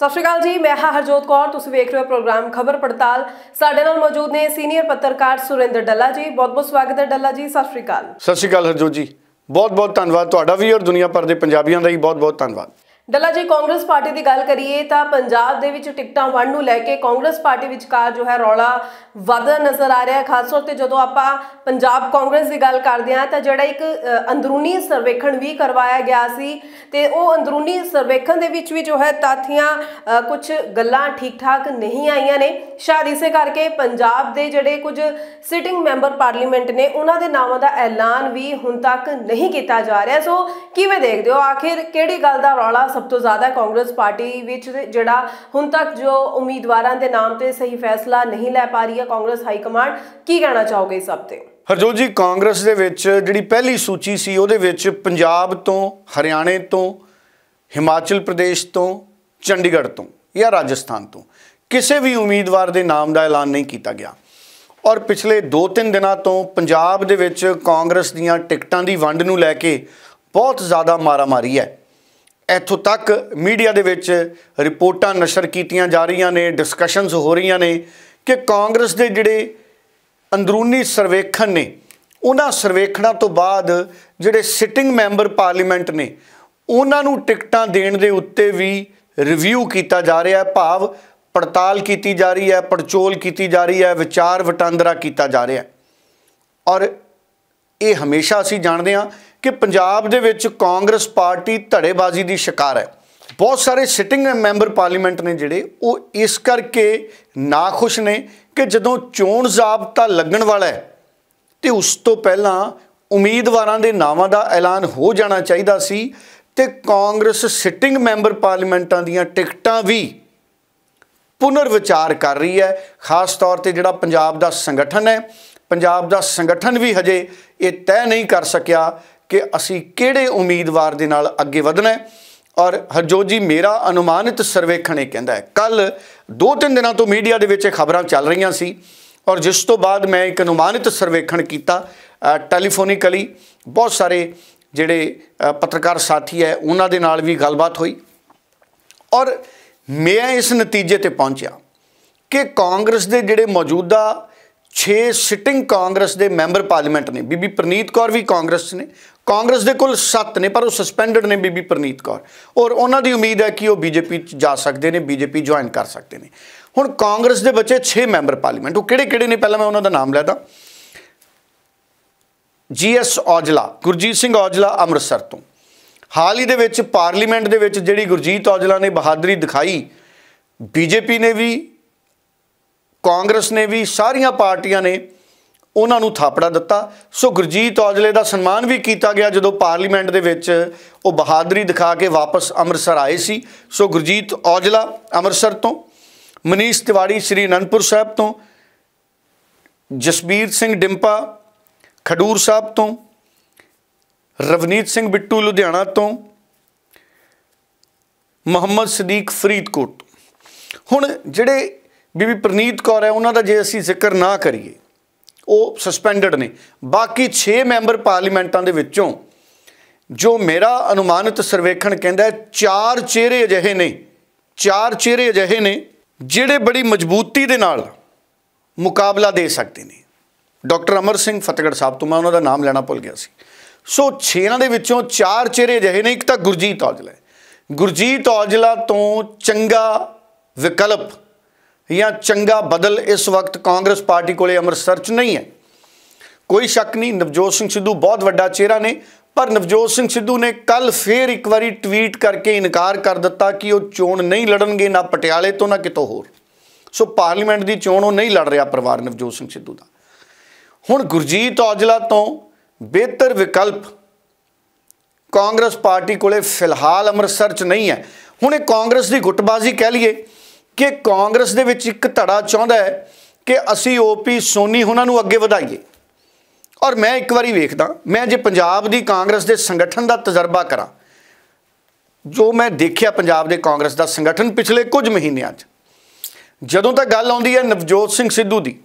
ਸਤਿ ਸ਼੍ਰੀ ਅਕਾਲ ਜੀ, ਮੈਂ ਹਾਂ ਹਰਜੋਤ ਕੌਰ, ਤੁਸੀਂ ਵੇਖ ਰਹੇ ਹੋ ਪ੍ਰੋਗਰਾਮ ਖਬਰ ਪੜਤਾਲ। ਸਾਡੇ ਨਾਲ ਮੌਜੂਦ ਨੇ ਸੀਨੀਅਰ ਪੱਤਰਕਾਰ ਸੁਰਿੰਦਰ ਡੱਲਾ ਜੀ। ਬਹੁਤ ਬਹੁਤ ਸਵਾਗਤ ਹੈ ਡੱਲਾ ਜੀ, ਸਤਿ ਸ਼੍ਰੀ ਅਕਾਲ। ਸਤਿ ਸ਼੍ਰੀ ਅਕਾਲ ਹਰਜੋਤ ਜੀ। ਬਹੁਤ ਬਹੁਤ ਧੰਨਵਾਦ ਤੁਹਾਡਾ ਵੀ ਔਰ ਦੁਨੀਆ ਭਰ ਦੇ ਪੰਜਾਬੀਆਂ ਦਾ ਹੀ ਬਹੁਤ ਬਹੁਤ ਧੰਨਵਾਦ। ਡੱਲਾ ਜੀ ਕਾਂਗਰਸ ਪਾਰਟੀ ਦੀ ਗੱਲ ਕਰੀਏ ਤਾਂ ਪੰਜਾਬ ਦੇ ਵਿੱਚ ਟਿਕਟਾਂ ਵੰਡ ਨੂੰ ਲੈ ਕੇ ਕਾਂਗਰਸ ਪਾਰਟੀ ਵਿਚਕਾਰ ਜੋ ਹੈ ਰੌਲਾ ਵਧਦਾ ਨਜ਼ਰ ਆ ਰਿਹਾ ਹੈ। ਖਾਸ ਤੌਰ ਤੇ ਜਦੋਂ ਆਪਾਂ ਪੰਜਾਬ ਕਾਂਗਰਸ ਦੀ ਗੱਲ ਕਰਦੇ ਹਾਂ ਤਾਂ ਜਿਹੜਾ ਇੱਕ ਅੰਦਰੂਨੀ ਸਰਵੇਖਣ ਵੀ ਕਰਵਾਇਆ ਗਿਆ ਸੀ ਤੇ ਉਹ ਅੰਦਰੂਨੀ ਸਰਵੇਖਣ ਦੇ ਵਿੱਚ ਵੀ ਜੋ ਹੈ ਤੱਥੀਆਂ ਕੁਝ ਗੱਲਾਂ ਠੀਕ ਠਾਕ ਨਹੀਂ ਆਈਆਂ ਨੇ। ਸ਼ਾਇਦ ਇਸੇ ਕਰਕੇ ਪੰਜਾਬ ਦੇ ਜਿਹੜੇ ਕੁਝ ਸਿਟਿੰਗ ਮੈਂਬਰ ਪਾਰਲੀਮੈਂਟ ਨੇ, ਉਹਨਾਂ ਦੇ ਨਾਵਾਂ ਦਾ ਐਲਾਨ ਵੀ ਹੁਣ ਤੱਕ ਨਹੀਂ ਕੀਤਾ ਜਾ ਰਿਹਾ। ਸੋ ਕਿਵੇਂ ਦੇਖਦੇ ਹੋ? ਆਖਿਰ ਕਿਹੜੀ ਗੱਲ ਦਾ ਰੌਲਾ ਸਭ ਤੋਂ ਜ਼ਿਆਦਾ ਕਾਂਗਰਸ ਪਾਰਟੀ ਵਿੱਚ ਜਿਹੜਾ ਹੁਣ ਤੱਕ ਜੋ ਉਮੀਦਵਾਰਾਂ ਦੇ ਨਾਮ ਤੇ ਸਹੀ ਫੈਸਲਾ ਨਹੀਂ ਲੈ ਪਾ ਰਹੀ ਹੈ ਕਾਂਗਰਸ ਹਾਈ ਕਮਾਂਡ, ਕੀ ਕਹਿਣਾ ਚਾਹੋਗੇ ਇਸ ਸਭ ਤੇ? ਹਰਜੋਤ ਜੀ, ਕਾਂਗਰਸ ਦੇ ਵਿੱਚ ਜਿਹੜੀ ਪਹਿਲੀ ਸੂਚੀ ਸੀ ਉਹਦੇ ਵਿੱਚ ਪੰਜਾਬ ਤੋਂ, ਹਰਿਆਣੇ ਤੋਂ, ਹਿਮਾਚਲ ਪ੍ਰਦੇਸ਼ ਤੋਂ, ਚੰਡੀਗੜ੍ਹ ਤੋਂ ਜਾਂ ਰਾਜਸਥਾਨ ਤੋਂ ਕਿਸੇ ਵੀ ਉਮੀਦਵਾਰ ਦੇ ਨਾਮ ਦਾ ਐਲਾਨ ਨਹੀਂ ਕੀਤਾ ਗਿਆ। ਔਰ ਪਿਛਲੇ 2-3 ਦਿਨਾਂ ਤੋਂ ਪੰਜਾਬ ਦੇ ਵਿੱਚ ਕਾਂਗਰਸ ਦੀਆਂ ਟਿਕਟਾਂ ਦੀ ਵੰਡ ਨੂੰ ਲੈ ਕੇ ਬਹੁਤ ਜ਼ਿਆਦਾ ਮਾਰਾਮਾਰੀ ਹੈ। ਇੱਥੋਂ ਤੱਕ ਮੀਡੀਆ ਦੇ ਵਿੱਚ ਰਿਪੋਰਟਾਂ ਨਸ਼ਰ ਕੀਤੀਆਂ ਜਾ ਰਹੀਆਂ ਨੇ ਡਿਸਕਸ਼ਨਸ ਹੋ ਰਹੀਆਂ ਨੇ ਕਿ ਕਾਂਗਰਸ ਦੇ ਜਿਹੜੇ ਅੰਦਰੂਨੀ ਸਰਵੇਖਣ ਨੇ, ਉਹਨਾਂ ਸਰਵੇਖਣਾਂ ਤੋਂ ਬਾਅਦ ਜਿਹੜੇ ਸਿਟਿੰਗ ਮੈਂਬਰ ਪਾਰਲੀਮੈਂਟ ਨੇ, ਉਹਨਾਂ ਨੂੰ ਟਿਕਟਾਂ ਦੇਣ ਦੇ ਉੱਤੇ ਵੀ ਰਿਵਿਊ ਕੀਤਾ ਜਾ ਰਿਹਾ ਹੈ, ਭਾਵ ਪੜਤਾਲ ਕੀਤੀ ਜਾ ਰਹੀ ਹੈ, ਪੜਚੋਲ ਕੀਤੀ ਜਾ ਰਹੀ ਹੈ, ਵਿਚਾਰ ਵਟਾਂਦਰਾ ਕੀਤਾ ਜਾ ਰਿਹਾ ਹੈ। ਔਰ ਇਹ ਹਮੇਸ਼ਾ ਅਸੀਂ ਜਾਣਦੇ ਹਾਂ ਕਿ ਪੰਜਾਬ ਦੇ ਵਿੱਚ ਕਾਂਗਰਸ ਪਾਰਟੀ ਧੜੇਬਾਜ਼ੀ ਦੀ ਸ਼ਿਕਾਰ ਹੈ। ਬਹੁਤ ਸਾਰੇ ਸਿਟਿੰਗ ਮੈਂਬਰ ਪਾਰਲੀਮੈਂਟ ਨੇ ਜਿਹੜੇ, ਉਹ ਇਸ ਕਰਕੇ ਨਾਖੁਸ਼ ਨੇ ਕਿ ਜਦੋਂ ਚੋਣ ਜ਼ਾਬਤਾ ਲੱਗਣ ਵਾਲਾ ਹੈ, ਤੇ ਉਸ ਤੋਂ ਪਹਿਲਾਂ ਉਮੀਦਵਾਰਾਂ ਦੇ ਨਾਵਾਂ ਦਾ ਐਲਾਨ ਹੋ ਜਾਣਾ ਚਾਹੀਦਾ ਸੀ ਤੇ ਕਾਂਗਰਸ ਸਿਟਿੰਗ ਮੈਂਬਰ ਪਾਰਲੀਮੈਂਟਾਂ ਦੀਆਂ ਟਿਕਟਾਂ ਵੀ ਪੁਨਰ ਵਿਚਾਰ ਕਰ ਰਹੀ ਹੈ। ਖਾਸ ਤੌਰ ਤੇ ਜਿਹੜਾ ਪੰਜਾਬ ਦਾ ਸੰਗਠਨ ਹੈ, ਪੰਜਾਬ ਦਾ ਸੰਗਠਨ ਵੀ ਹਜੇ ਇਹ ਤੈਅ ਨਹੀਂ ਕਰ ਸਕਿਆ ਕਿ ਅਸੀਂ ਕਿਹੜੇ ਉਮੀਦਵਾਰ ਦੇ ਨਾਲ ਅੱਗੇ ਵਧਣਾ ਹੈ। ਔਰ ਹਰਜੋਤ ਜੀ, ਮੇਰਾ ਅਨੁਮਾਨਿਤ ਸਰਵੇਖਣ ਇਹ ਕਹਿੰਦਾ ਹੈ, ਕੱਲ ਦੋ ਤਿੰਨ ਦਿਨਾਂ ਤੋਂ ਮੀਡੀਆ ਦੇ ਵਿੱਚ ਖਬਰਾਂ ਚੱਲ ਰਹੀਆਂ ਸੀ। ਔਰ ਜਿਸ ਤੋਂ ਬਾਅਦ ਮੈਂ ਇੱਕ ਅਨੁਮਾਨਿਤ ਸਰਵੇਖਣ ਕੀਤਾ ਟੈਲੀਫੋਨਿਕਲੀ ਬਹੁਤ ਸਾਰੇ ਜਿਹੜੇ ਪੱਤਰਕਾਰ ਸਾਥੀ ਹੈ, ਉਹਨਾਂ ਦੇ ਨਾਲ ਵੀ ਗੱਲਬਾਤ ਹੋਈ। ਔਰ ਮੈਂ ਇਸ ਨਤੀਜੇ ਤੇ ਪਹੁੰਚਿਆ ਕਿ ਕਾਂਗਰਸ ਦੇ ਜਿਹੜੇ ਮੌਜੂਦਾ 6 ਸਿਟਿੰਗ ਕਾਂਗਰਸ ਦੇ ਮੈਂਬਰ ਪਾਰਲੀਮੈਂਟ ਨੇ, ਬੀਬੀ ਪ੍ਰਨੀਤ ਕੌਰ ਵੀ ਕਾਂਗਰਸ ਨੇ ਕਾਂਗਰਸ ਦੇ ਕੋਲ 7 ਨੇ, ਪਰ ਉਹ ਸਸਪੈਂਡਡ ਨੇ ਬੀਬੀ ਪ੍ਰਨੀਤ ਕੌਰ। ਔਰ ਉਹਨਾਂ ਦੀ ਉਮੀਦ ਹੈ ਕਿ ਉਹ ਬੀਜੇਪੀ ਚ ਜਾ ਸਕਦੇ ਨੇ, ਬੀਜੇਪੀ ਜੁਆਇਨ ਕਰ ਸਕਦੇ ਨੇ। ਹੁਣ ਕਾਂਗਰਸ ਦੇ ਬਚੇ 6 ਮੈਂਬਰ ਪਾਰਲੀਮੈਂਟ, ਉਹ ਕਿਹੜੇ ਕਿਹੜੇ ਨੇ? ਪਹਿਲਾਂ ਮੈਂ ਉਹਨਾਂ ਦਾ ਨਾਮ ਲੈਦਾ। ਜੀਐਸ ਔਜਲਾ, ਗੁਰਜੀਤ ਸਿੰਘ ਔਜਲਾ ਅੰਮ੍ਰਿਤਸਰ ਤੋਂ। ਹਾਲ ਹੀ ਦੇ ਵਿੱਚ ਪਾਰਲੀਮੈਂਟ ਦੇ ਵਿੱਚ ਜਿਹੜੀ ਗੁਰਜੀਤ ਔਜਲਾ ਨੇ ਬਹਾਦਰੀ ਦਿਖਾਈ, ਬੀਜੇਪੀ ਨੇ ਵੀ, ਕਾਂਗਰਸ ਨੇ ਵੀ, ਸਾਰੀਆਂ ਪਾਰਟੀਆਂ ਨੇ ਉਹਨਾਂ ਨੂੰ ਥਾਪੜਾ ਦਿੱਤਾ। ਸੋ ਗੁਰਜੀਤ ਔਜਲੇ ਦਾ ਸਨਮਾਨ ਵੀ ਕੀਤਾ ਗਿਆ ਜਦੋਂ ਪਾਰਲੀਮੈਂਟ ਦੇ ਵਿੱਚ ਉਹ ਬਹਾਦਰੀ ਦਿਖਾ ਕੇ ਵਾਪਸ ਅੰਮ੍ਰਿਤਸਰ ਆਏ ਸੀ। ਸੋ ਗੁਰਜੀਤ ਔਜਲਾ ਅੰਮ੍ਰਿਤਸਰ ਤੋਂ, ਮਨੀਸ਼ ਤਿਵਾੜੀ ਸ੍ਰੀ ਅਨੰਦਪੁਰ ਸਾਹਿਬ ਤੋਂ, ਜਸਬੀਰ ਸਿੰਘ ਡਿੰਪਾ ਖਡੂਰ ਸਾਹਿਬ ਤੋਂ, ਰਵਨੀਤ ਸਿੰਘ ਬਿੱਟੂ ਲੁਧਿਆਣਾ ਤੋਂ, ਮੁਹੰਮਦ ਸਦੀਕ ਫਰੀਦਕੋਟ ਹੁਣ ਜਿਹੜੇ ਬੀਬੀ ਪ੍ਰਨੀਤ ਕੌਰ ਹੈ, ਉਹਨਾਂ ਦਾ ਜੇ ਅਸੀਂ ਜ਼ਿਕਰ ਨਾ ਕਰੀਏ ਉਹ ਸਸਪੈਂਡਡ ਨੇ। ਬਾਕੀ 6 ਮੈਂਬਰ ਪਾਰਲੀਮੈਂਟਾਂ ਦੇ ਵਿੱਚੋਂ ਜੋ ਮੇਰਾ ਅਨੁਮਾਨਿਤ ਸਰਵੇਖਣ ਕਹਿੰਦਾ ਹੈ, ਚਾਰ ਚਿਹਰੇ ਅਜਿਹੇ ਨੇ, ਚਾਰ ਚਿਹਰੇ ਅਜਿਹੇ ਨੇ ਜਿਹੜੇ ਬੜੀ ਮਜ਼ਬੂਤੀ ਦੇ ਨਾਲ ਮੁਕਾਬਲਾ ਦੇ ਸਕਦੇ ਨੇ। ਡਾਕਟਰ ਅਮਰ ਸਿੰਘ ਫਤਿਹਗੜ੍ਹ ਸਾਹਿਬ ਤੋਂ ਮੈਂ ਉਹਨਾਂ ਦਾ ਨਾਮ ਲੈਣਾ ਭੁੱਲ ਗਿਆ ਸੀ। ਸੋ ਛੇਆਂ ਦੇ ਵਿੱਚੋਂ ਚਾਰ ਚਿਹਰੇ ਅਜਿਹੇ ਨੇ, ਇੱਕ ਤਾਂ ਗੁਰਜੀਤ ਔਜਲਾ ਗੁਰਜੀਤ ਔਜਲਾ ਤੋਂ ਚੰਗਾ ਵਿਕਲਪ ਜਾਂ ਚੰਗਾ ਬਦਲ ਇਸ ਵਕਤ ਕਾਂਗਰਸ ਪਾਰਟੀ ਕੋਲੇ ਅੰਮ੍ਰਿਤਸਰ 'ਚ ਨਹੀਂ ਹੈ। ਕੋਈ ਸ਼ੱਕ ਨਹੀਂ, ਨਵਜੋਤ ਸਿੰਘ ਸਿੱਧੂ ਬਹੁਤ ਵੱਡਾ ਚਿਹਰਾ ਨੇ, ਪਰ ਨਵਜੋਤ ਸਿੰਘ ਸਿੱਧੂ ਨੇ ਕੱਲ ਫੇਰ ਇੱਕ ਵਾਰੀ ਟਵੀਟ ਕਰਕੇ ਇਨਕਾਰ ਕਰ ਦਿੱਤਾ ਕਿ ਉਹ ਚੋਣ ਨਹੀਂ ਲੜਨਗੇ, ਨਾ ਪਟਿਆਲੇ ਤੋਂ, ਨਾ ਕਿਤੋਂ ਹੋਰ। ਸੋ ਪਾਰਲੀਮੈਂਟ ਦੀ ਚੋਣ ਉਹ ਨਹੀਂ ਲੜ ਰਿਹਾ ਪਰਿਵਾਰ ਨਵਜੋਤ ਸਿੰਘ ਸਿੱਧੂ ਦਾ। ਹੁਣ ਗੁਰਜੀਤ ਔਜਲਾ ਤੋਂ ਬਿਹਤਰ ਵਿਕਲਪ ਕਾਂਗਰਸ ਪਾਰਟੀ ਕੋਲੇ ਫਿਲਹਾਲ ਅੰਮ੍ਰਿਤਸਰ 'ਚ ਨਹੀਂ ਹੈ। ਹੁਣ ਇਹ ਕਾਂਗਰਸ ਦੀ ਗੁੱਟਬਾਜ਼ੀ ਕਹਿ ਲਈਏ ਕਿ ਕਾਂਗਰਸ ਦੇ ਵਿੱਚ ਇੱਕ ਧੜਾ ਚਾਹੁੰਦਾ ਹੈ ਕਿ ਅਸੀਂ ਓਪੀ ਸੋਨੀ ਉਹਨਾਂ ਨੂੰ ਅੱਗੇ ਵਧਾਈਏ। ਔਰ ਮੈਂ ਇੱਕ ਵਾਰੀ ਵੇਖਦਾ, ਮੈਂ ਜੇ ਪੰਜਾਬ ਦੀ ਕਾਂਗਰਸ ਦੇ ਸੰਗਠਨ ਦਾ ਤਜਰਬਾ ਕਰਾਂ, ਜੋ ਮੈਂ ਦੇਖਿਆ ਪੰਜਾਬ ਦੇ ਕਾਂਗਰਸ ਦਾ ਸੰਗਠਨ ਪਿਛਲੇ ਕੁਝ ਮਹੀਨਿਆਂ 'ਚ, ਜਦੋਂ ਤਾਂ ਗੱਲ ਆਉਂਦੀ ਹੈ ਨਵਜੋਤ ਸਿੰਘ ਸਿੱਧੂ ਦੀ,